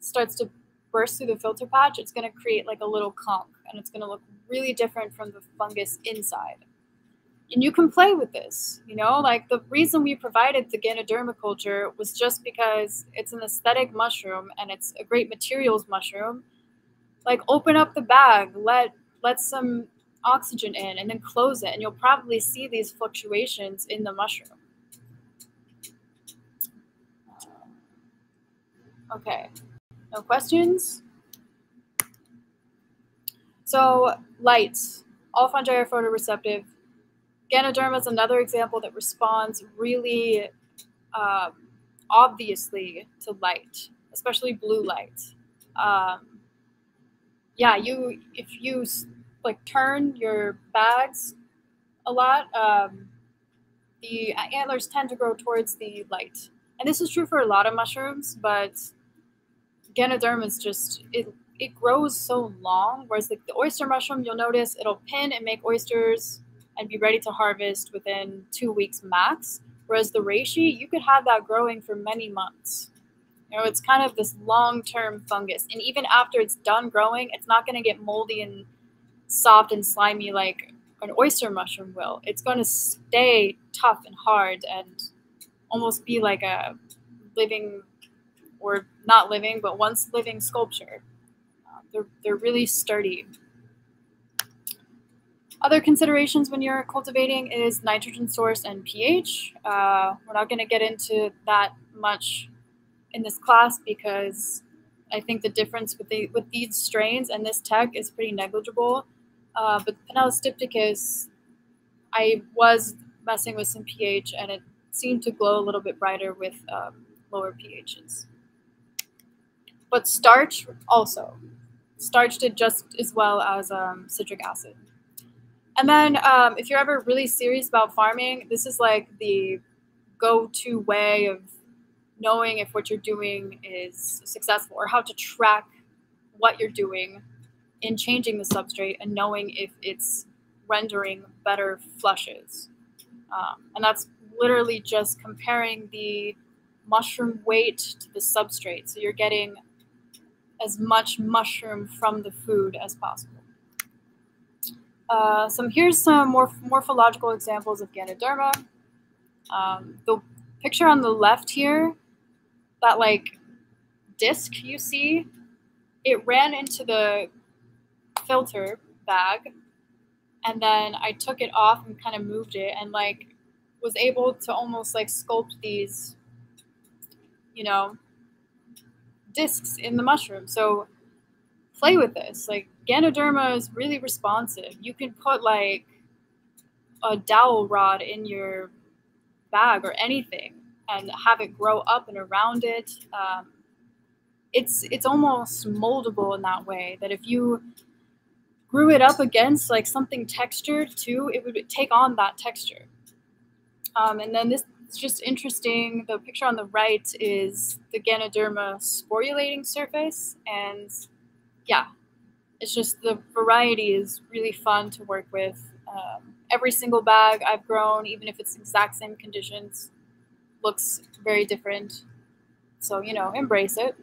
starts to burst through the filter patch, it's going to create like a little conch, and it's going to look really different from the fungus inside and you can play with this you know? Like the reason we provided the ganoderma culture was just because it's an aesthetic mushroom and it's a great materials mushroom. Like open up the bag let let some oxygen in and then close it and you'll probably see these fluctuations in the mushroom. Okay no questions? So lights all fungi are photoreceptive Ganoderma is another example that responds really um, obviously to light, especially blue light. Um, yeah, you if you like turn your bags a lot, um, the antlers tend to grow towards the light, and this is true for a lot of mushrooms. But Ganoderma is just it it grows so long, whereas like the oyster mushroom, you'll notice it'll pin and make oysters and be ready to harvest within two weeks max. Whereas the reishi, you could have that growing for many months. You know, it's kind of this long term fungus. And even after it's done growing, it's not going to get moldy and soft and slimy like an oyster mushroom will. It's going to stay tough and hard and almost be like a living or not living, but once living sculpture. Uh, they're, they're really sturdy. Other considerations when you're cultivating is nitrogen source and pH. Uh, we're not going to get into that much in this class because I think the difference with the with these strains and this tech is pretty negligible. Uh, but Panellus stypticus, I was messing with some pH and it seemed to glow a little bit brighter with um, lower pHs. But starch also. Starch did just as well as um, citric acid. And then um, if you're ever really serious about farming, this is like the go-to way of knowing if what you're doing is successful or how to track what you're doing in changing the substrate and knowing if it's rendering better flushes. Um, and that's literally just comparing the mushroom weight to the substrate. So you're getting as much mushroom from the food as possible. Uh, so here's some more morphological examples of Ganoderma. Um, the picture on the left here, that like disc you see, it ran into the filter bag and then I took it off and kind of moved it and like was able to almost like sculpt these, you know, discs in the mushroom. So play with this. Like Ganoderma is really responsive. You can put like a dowel rod in your bag or anything and have it grow up and around it. Um, it's it's almost moldable in that way that if you grew it up against like something textured too, it would take on that texture. Um, and then this is just interesting. The picture on the right is the Ganoderma sporulating surface. And yeah, it's just the variety is really fun to work with. Um, every single bag I've grown, even if it's exact same conditions, looks very different. So, you know, embrace it.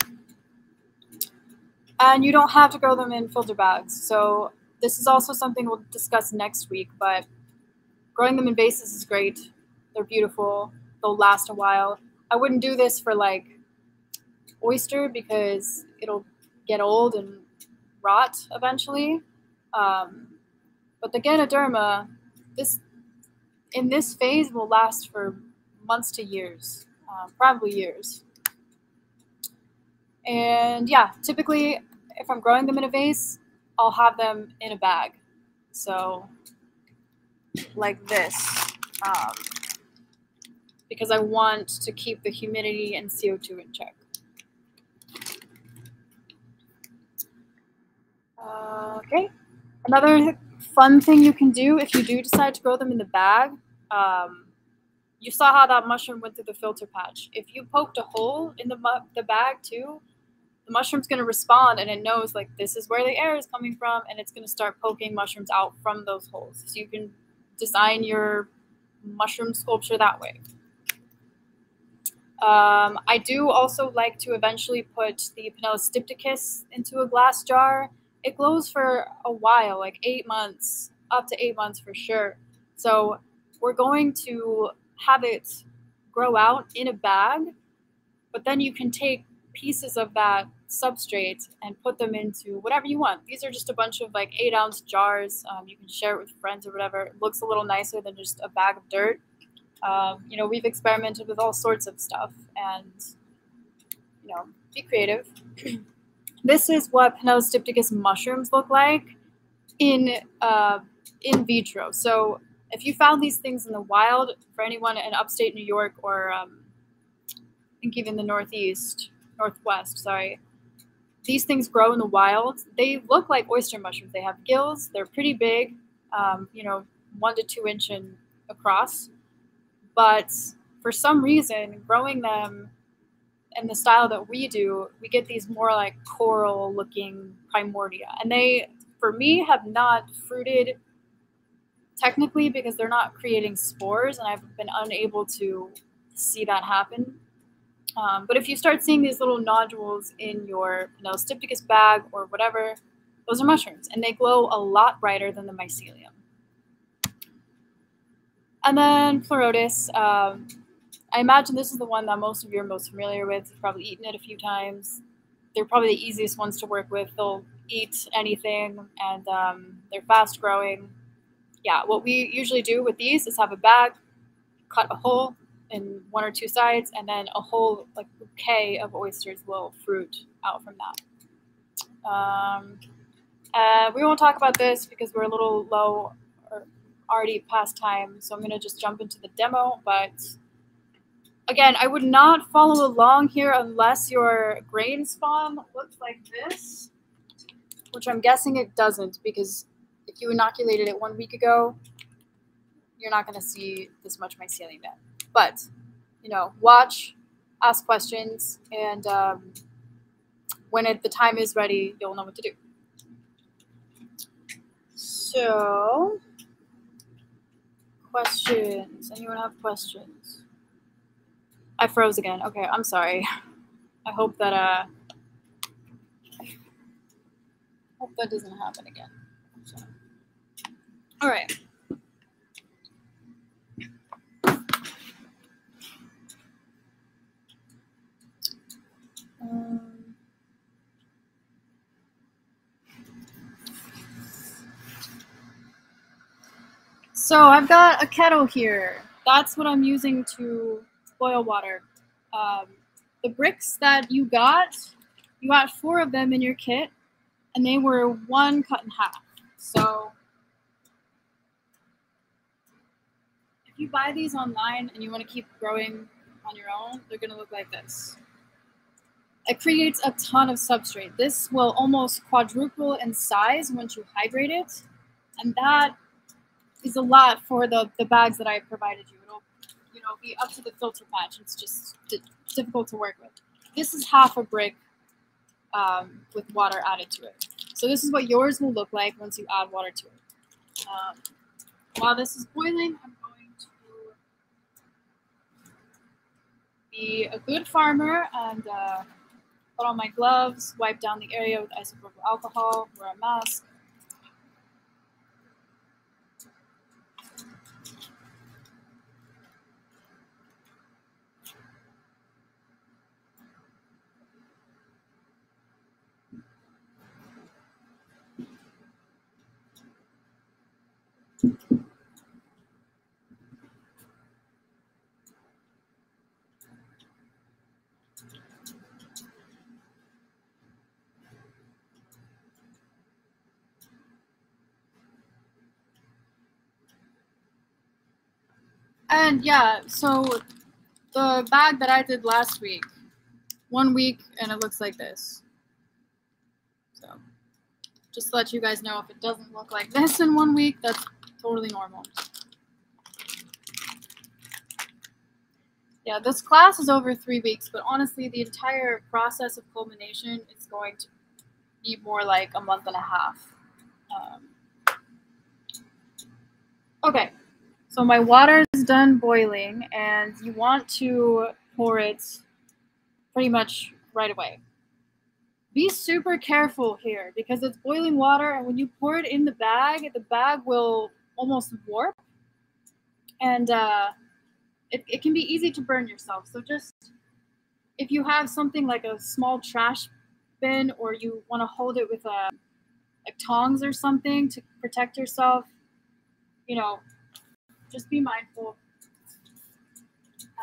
And you don't have to grow them in filter bags. So this is also something we'll discuss next week, but growing them in vases is great. They're beautiful. They'll last a while. I wouldn't do this for like oyster because it'll get old and rot eventually. Um, but the Ganoderma, this in this phase will last for months to years, um, probably years. And yeah, typically, if I'm growing them in a vase, I'll have them in a bag. So, like this, um, because I want to keep the humidity and CO2 in check. Okay, another fun thing you can do if you do decide to grow them in the bag. Um, you saw how that mushroom went through the filter patch. If you poked a hole in the, the bag too, the mushroom's going to respond and it knows like this is where the air is coming from and it's going to start poking mushrooms out from those holes. So you can design your mushroom sculpture that way. Um, I do also like to eventually put the Panellus stypticus into a glass jar. It glows for a while, like eight months, up to eight months for sure. So we're going to have it grow out in a bag, but then you can take pieces of that substrate and put them into whatever you want. These are just a bunch of like eight ounce jars. Um, you can share it with friends or whatever. It looks a little nicer than just a bag of dirt. Um, you know, we've experimented with all sorts of stuff and, you know, be creative. (clears throat) this is what Panellus stypticus mushrooms look like in, uh, in vitro. So if you found these things in the wild, for anyone in upstate New York or um, I think even the Northeast, Northwest, sorry, these things grow in the wild. They look like oyster mushrooms. They have gills. They're pretty big, um, you know, one to two inch in across. But for some reason, growing them in the style that we do, we get these more like coral looking primordia. And they, for me, have not fruited technically because they're not creating spores, and I've been unable to see that happen. Um, but if you start seeing these little nodules in your Panellus bag or whatever, those are mushrooms, and they glow a lot brighter than the mycelium. And then Pleurotus, um, I imagine this is the one that most of you are most familiar with. You've probably eaten it a few times. They're probably the easiest ones to work with. They'll eat anything, and um, they're fast growing. Yeah, what we usually do with these is have a bag, cut a hole in one or two sides, and then a whole like bouquet of oysters will fruit out from that. Um, uh, we won't talk about this because we're a little low or already past time, so I'm going to just jump into the demo. But again, I would not follow along here unless your grain spawn looks like this, which I'm guessing it doesn't because if you inoculated it one week ago, you're not going to see this much mycelium yet. But, you know, watch, ask questions, and um, when it, the time is ready, you'll know what to do. So Questions? Anyone have questions? I froze again. Okay, I'm sorry. (laughs) I hope that uh hope that doesn't happen again. So. All right. Um, so I've got a kettle here. That's what I'm using to boil water. Um, the bricks that you got, you got four of them in your kit, and they were one cut in half. So if you buy these online and you want to keep growing on your own, they're going to look like this it creates a ton of substrate. This will almost quadruple in size once you hydrate it. And that is a lot for the, the bags that I provided you. It'll be up to the filter patch. It's just difficult to work with. This is half a brick um, with water added to it. So this is what yours will look like once you add water to it. Um, while this is boiling, I'm going to be a good farmer and uh, put on my gloves, wipe down the area with isopropyl alcohol, wear a mask. And yeah, so the bag that I did last week, one week, and it looks like this. So just to let you guys know if it doesn't look like (laughs) this in one week, that's totally normal. Yeah, this class is over three weeks, but honestly, the entire process of culmination is going to be more like a month and a half. Um, okay, so my water done boiling and you want to pour it pretty much right away. Be super careful here because it's boiling water and when you pour it in the bag, the bag will almost warp and uh, it, it can be easy to burn yourself. So just if you have something like a small trash bin or you want to hold it with a uh, like tongs or something to protect yourself, you know, just be mindful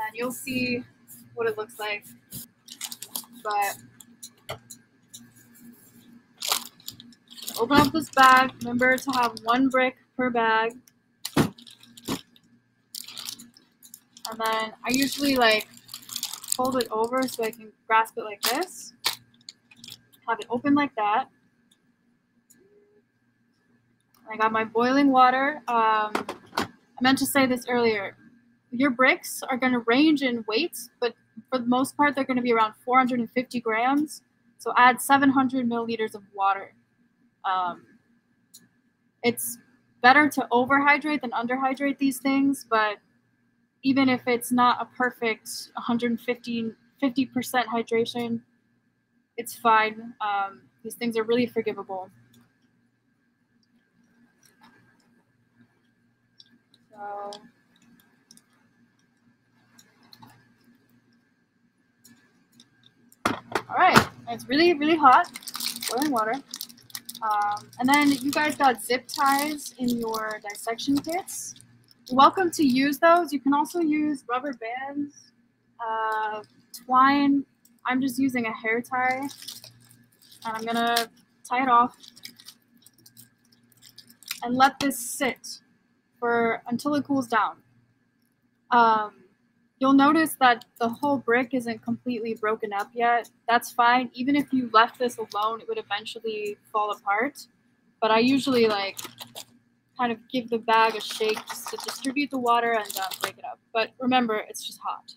and you'll see what it looks like. But open up this bag. Remember to have one brick per bag. And then I usually like fold it over so I can grasp it like this. Have it open like that. I got my boiling water. Um, I meant to say this earlier. Your bricks are going to range in weights, but for the most part, they're going to be around 450 grams. So add 700 milliliters of water. Um, it's better to overhydrate than underhydrate these things, but even if it's not a perfect 150 50% hydration, it's fine. Um, these things are really forgivable. So all right, it's really, really hot, boiling water. Um, and then you guys got zip ties in your dissection kits. welcome to use those. You can also use rubber bands, uh, twine. I'm just using a hair tie, and I'm gonna tie it off and let this sit for until it cools down. Um, you'll notice that the whole brick isn't completely broken up yet. That's fine. Even if you left this alone, it would eventually fall apart. But I usually like kind of give the bag a shake just to distribute the water and uh, break it up. But remember, it's just hot.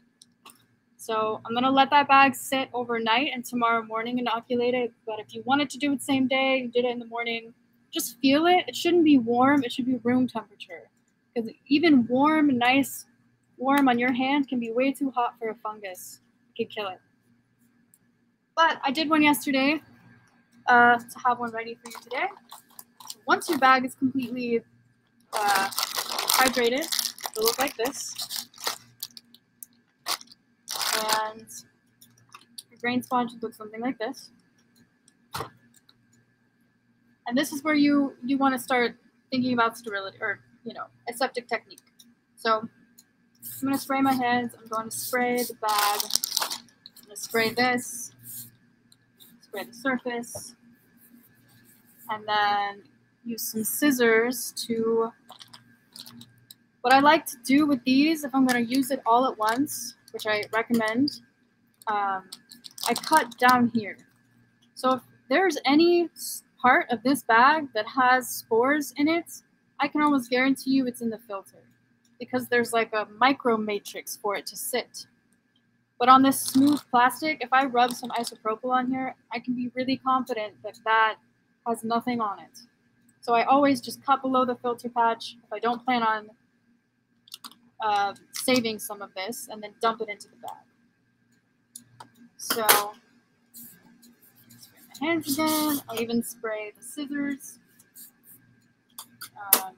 So I'm gonna let that bag sit overnight and tomorrow morning inoculate it. But if you wanted to do it same day, you did it in the morning, just feel it. It shouldn't be warm. It should be room temperature. Because even warm, nice, warm on your hand can be way too hot for a fungus. It could kill it. But I did one yesterday uh, to have one ready for you today. So Once your bag is completely uh, hydrated, it'll look like this. And your grain spawn looks something like this. And this is where you, you want to start thinking about sterility or, you know, aseptic technique. So I'm going to spray my hands. I'm going to spray the bag. I'm going to spray this, spray the surface, and then use some scissors to. What I like to do with these, if I'm going to use it all at once, which I recommend, um, I cut down here. So if there's any part of this bag that has spores in it, I can almost guarantee you it's in the filter because there's like a micro matrix for it to sit. But on this smooth plastic, if I rub some isopropyl on here, I can be really confident that that has nothing on it. So I always just cut below the filter patch if I don't plan on uh, saving some of this and then dump it into the bag. So spray my hands again. I'll even spray the scissors. Um,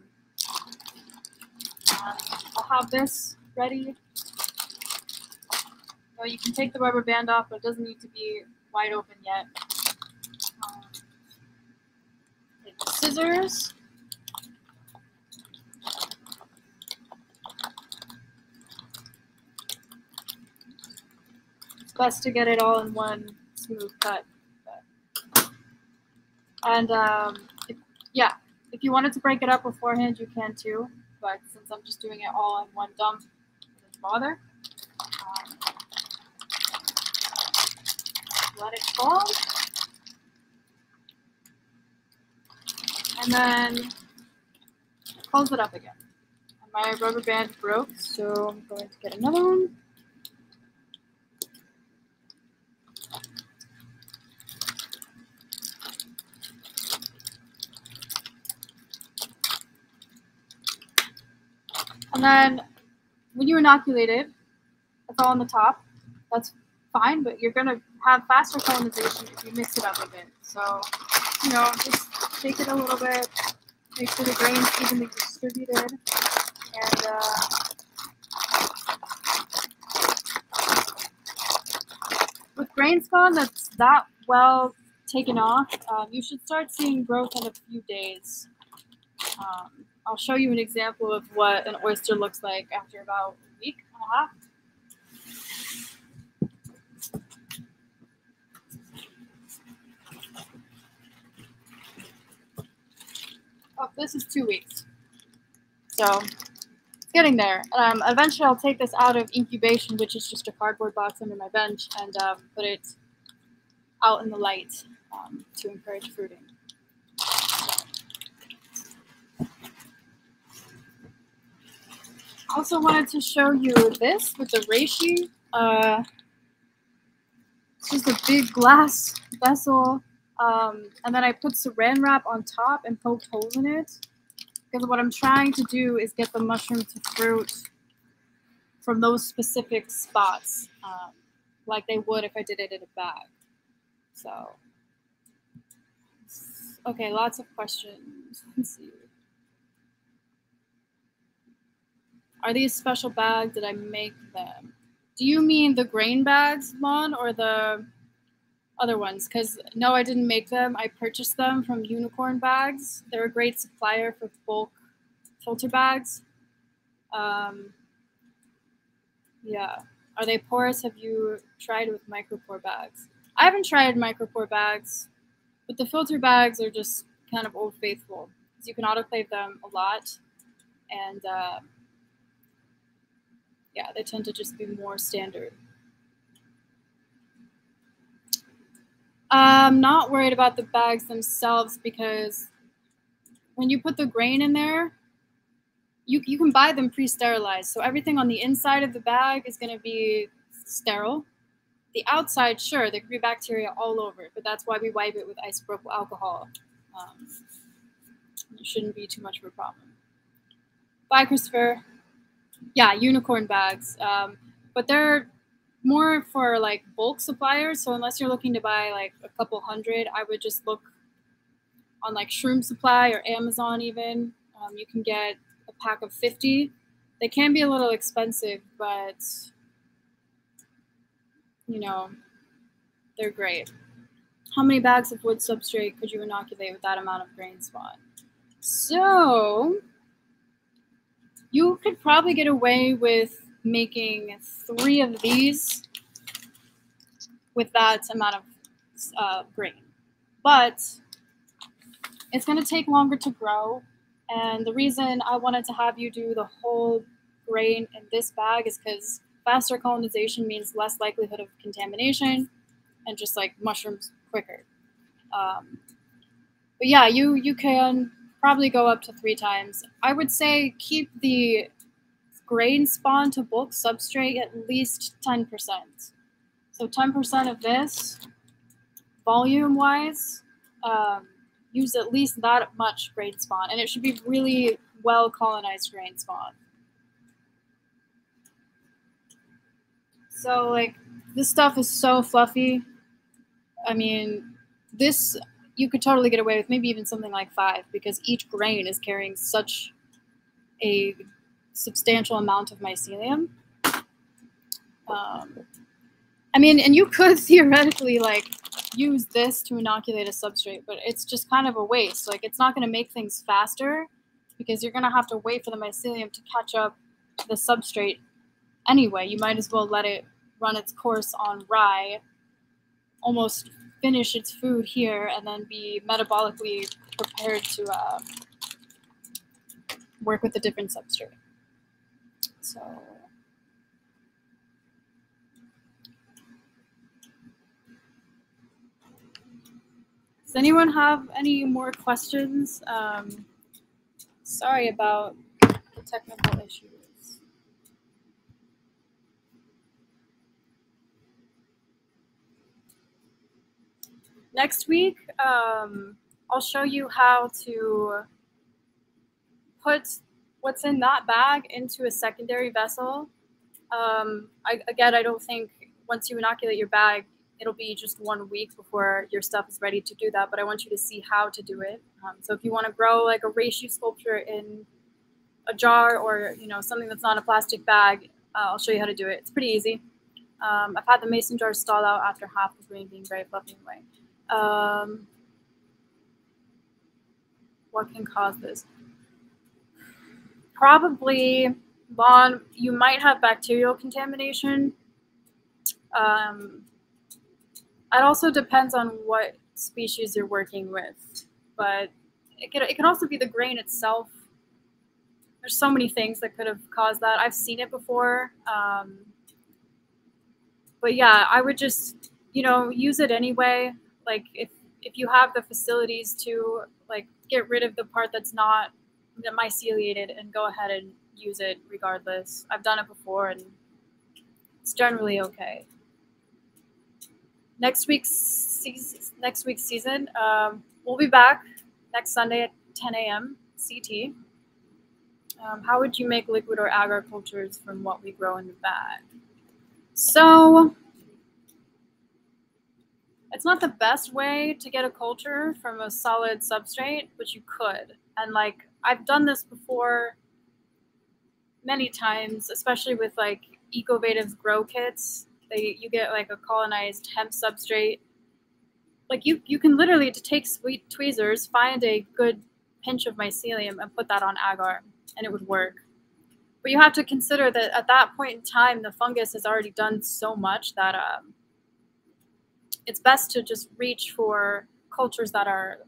I'll have this ready. So you can take the rubber band off, but it doesn't need to be wide open yet. Um, take the scissors. It's best to get it all in one smooth cut. And um, if, yeah, if you wanted to break it up beforehand, you can too. But since I'm just doing it all in one dump, doesn't bother. Um, let it fall. And then close it up again. And my rubber band broke, so I'm going to get another one. And then when you inoculate it, it's all on the top. That's fine, but you're gonna have faster colonization if you mix it up a bit. So, you know, just shake it a little bit, make sure the grain's evenly distributed, and uh, with grain spawn that's that well taken off, um, you should start seeing growth in a few days. Um, I'll show you an example of what an oyster looks like after about a week and a half. Oh, this is two weeks. So it's getting there. Um, eventually, I'll take this out of incubation, which is just a cardboard box under my bench, and um, put it out in the light um, to encourage fruiting. Also wanted to show you this with the reishi. Uh, it's just a big glass vessel. Um, and then I put saran wrap on top and poked holes in it. Because what I'm trying to do is get the mushroom to fruit from those specific spots, um, like they would if I did it in a bag. So, okay, lots of questions. (laughs) Let's see. Are these special bags? Did I make them? Do you mean the grain bags, Mon, or the other ones? Because no, I didn't make them. I purchased them from Unicorn Bags. They're a great supplier for bulk filter bags. Um, yeah. Are they porous? Have you tried with micropore bags? I haven't tried micropore bags, but the filter bags are just kind of old faithful. You can autoclave them a lot, and uh, yeah, they tend to just be more standard. I'm not worried about the bags themselves because when you put the grain in there, you, you can buy them pre-sterilized. So everything on the inside of the bag is going to be sterile. The outside, sure, there could be bacteria all over, but that's why we wipe it with isopropyl alcohol. Um, it shouldn't be too much of a problem. Bye, Christopher. Yeah, unicorn bags. Um, but they're more for like bulk suppliers. So unless you're looking to buy like a couple hundred, I would just look on like Shroom Supply or Amazon even. Um, you can get a pack of 50. They can be a little expensive, but you know, they're great. How many bags of wood substrate could you inoculate with that amount of grain spawn? So you could probably get away with making three of these with that amount of uh, grain. But it's going to take longer to grow. And the reason I wanted to have you do the whole grain in this bag is because faster colonization means less likelihood of contamination and just like mushrooms quicker. Um, but yeah, you you can probably go up to three times. I would say keep the grain spawn to bulk substrate at least 10%. So 10% of this, volume wise, um, use at least that much grain spawn. And it should be really well colonized grain spawn. So like this stuff is so fluffy. I mean, this you could totally get away with maybe even something like five because each grain is carrying such a substantial amount of mycelium. Um, I mean, and you could (laughs) theoretically like use this to inoculate a substrate, but it's just kind of a waste. Like it's not going to make things faster because you're going to have to wait for the mycelium to catch up to the substrate anyway. You might as well let it run its course on rye, almost finish its food here, and then be metabolically prepared to uh, work with a different substrate. So Does anyone have any more questions? Um, sorry about the technical issues. Next week, um, I'll show you how to put what's in that bag into a secondary vessel. Um, I, again, I don't think once you inoculate your bag, it'll be just one week before your stuff is ready to do that. But I want you to see how to do it. Um, so if you want to grow like a reishi sculpture in a jar or you know something that's not a plastic bag, uh, I'll show you how to do it. It's pretty easy. Um, I've had the mason jar stall out after half the grain being very fluffy anyway. Um, what can cause this? probably Vaughn, you might have bacterial contamination. Um, it also depends on what species you're working with, but it could, it can also be the grain itself. There's so many things that could have caused that. I've seen it before. Um, but yeah, I would just, you know, use it anyway. Like if, if you have the facilities to like get rid of the part that's not myceliated and go ahead and use it regardless. I've done it before and it's generally okay. Next week's season, next week's season, um, we'll be back next Sunday at 10 a.m. CT. Um, how would you make liquid or agar cultures from what we grow in the bag? So it's not the best way to get a culture from a solid substrate, but you could. And like I've done this before many times, especially with like Ecovative's grow kits. They you get like a colonized hemp substrate. Like you you can literally to take sweet tweezers, find a good pinch of mycelium and put that on agar and it would work. But you have to consider that at that point in time, the fungus has already done so much that um, it's best to just reach for cultures that are,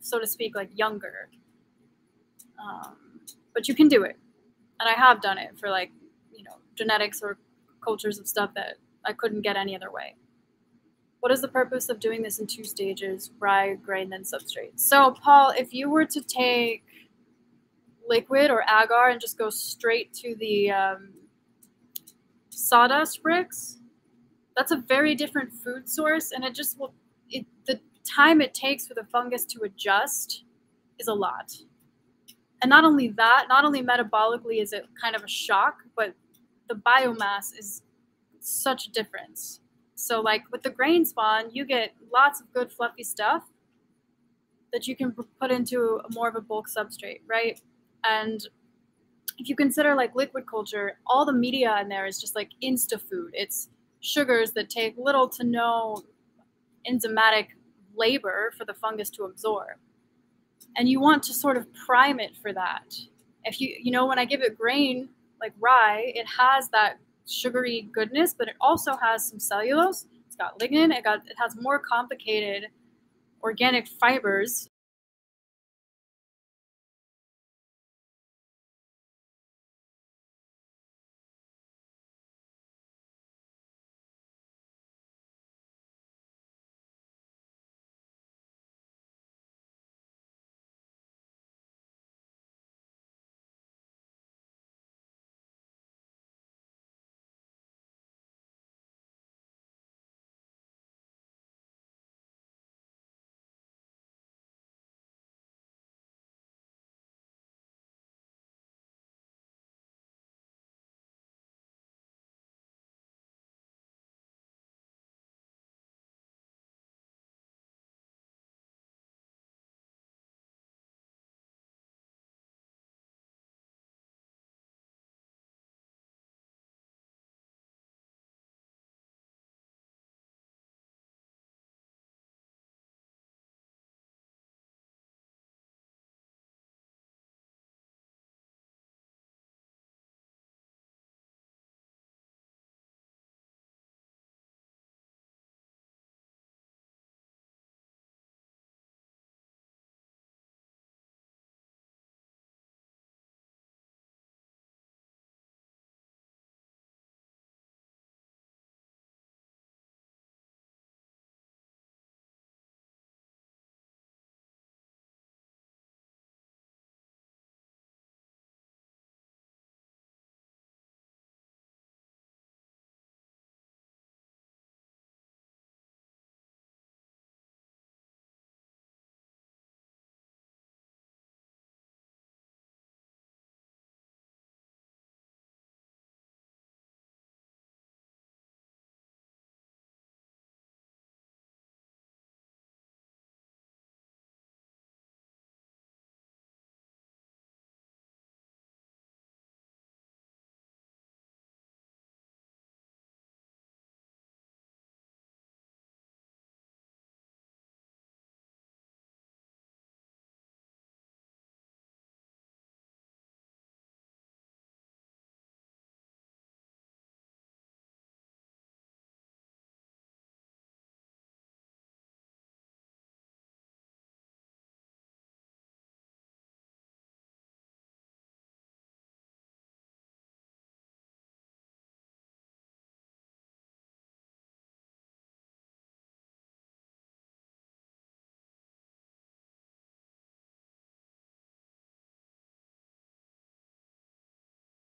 so to speak, like younger um, but you can do it. And I have done it for like, you know, genetics or cultures of stuff that I couldn't get any other way. What is the purpose of doing this in two stages, rye, grain, then substrate? So, Paul, if you were to take liquid or agar and just go straight to the um, sawdust bricks, that's a very different food source, and it just will. It, the time it takes for the fungus to adjust is a lot and not only that, not only metabolically is it kind of a shock, but the biomass is such a difference. So, like with the grain spawn, you get lots of good fluffy stuff that you can put into more of a bulk substrate, right? And if you consider like liquid culture, all the media in there is just like insta food. It's sugars that take little to no enzymatic labor for the fungus to absorb. And you want to sort of prime it for that. If you, you know, when I give it grain like rye, it has that sugary goodness, but it also has some cellulose. It's got lignin. It got it has more complicated organic fibers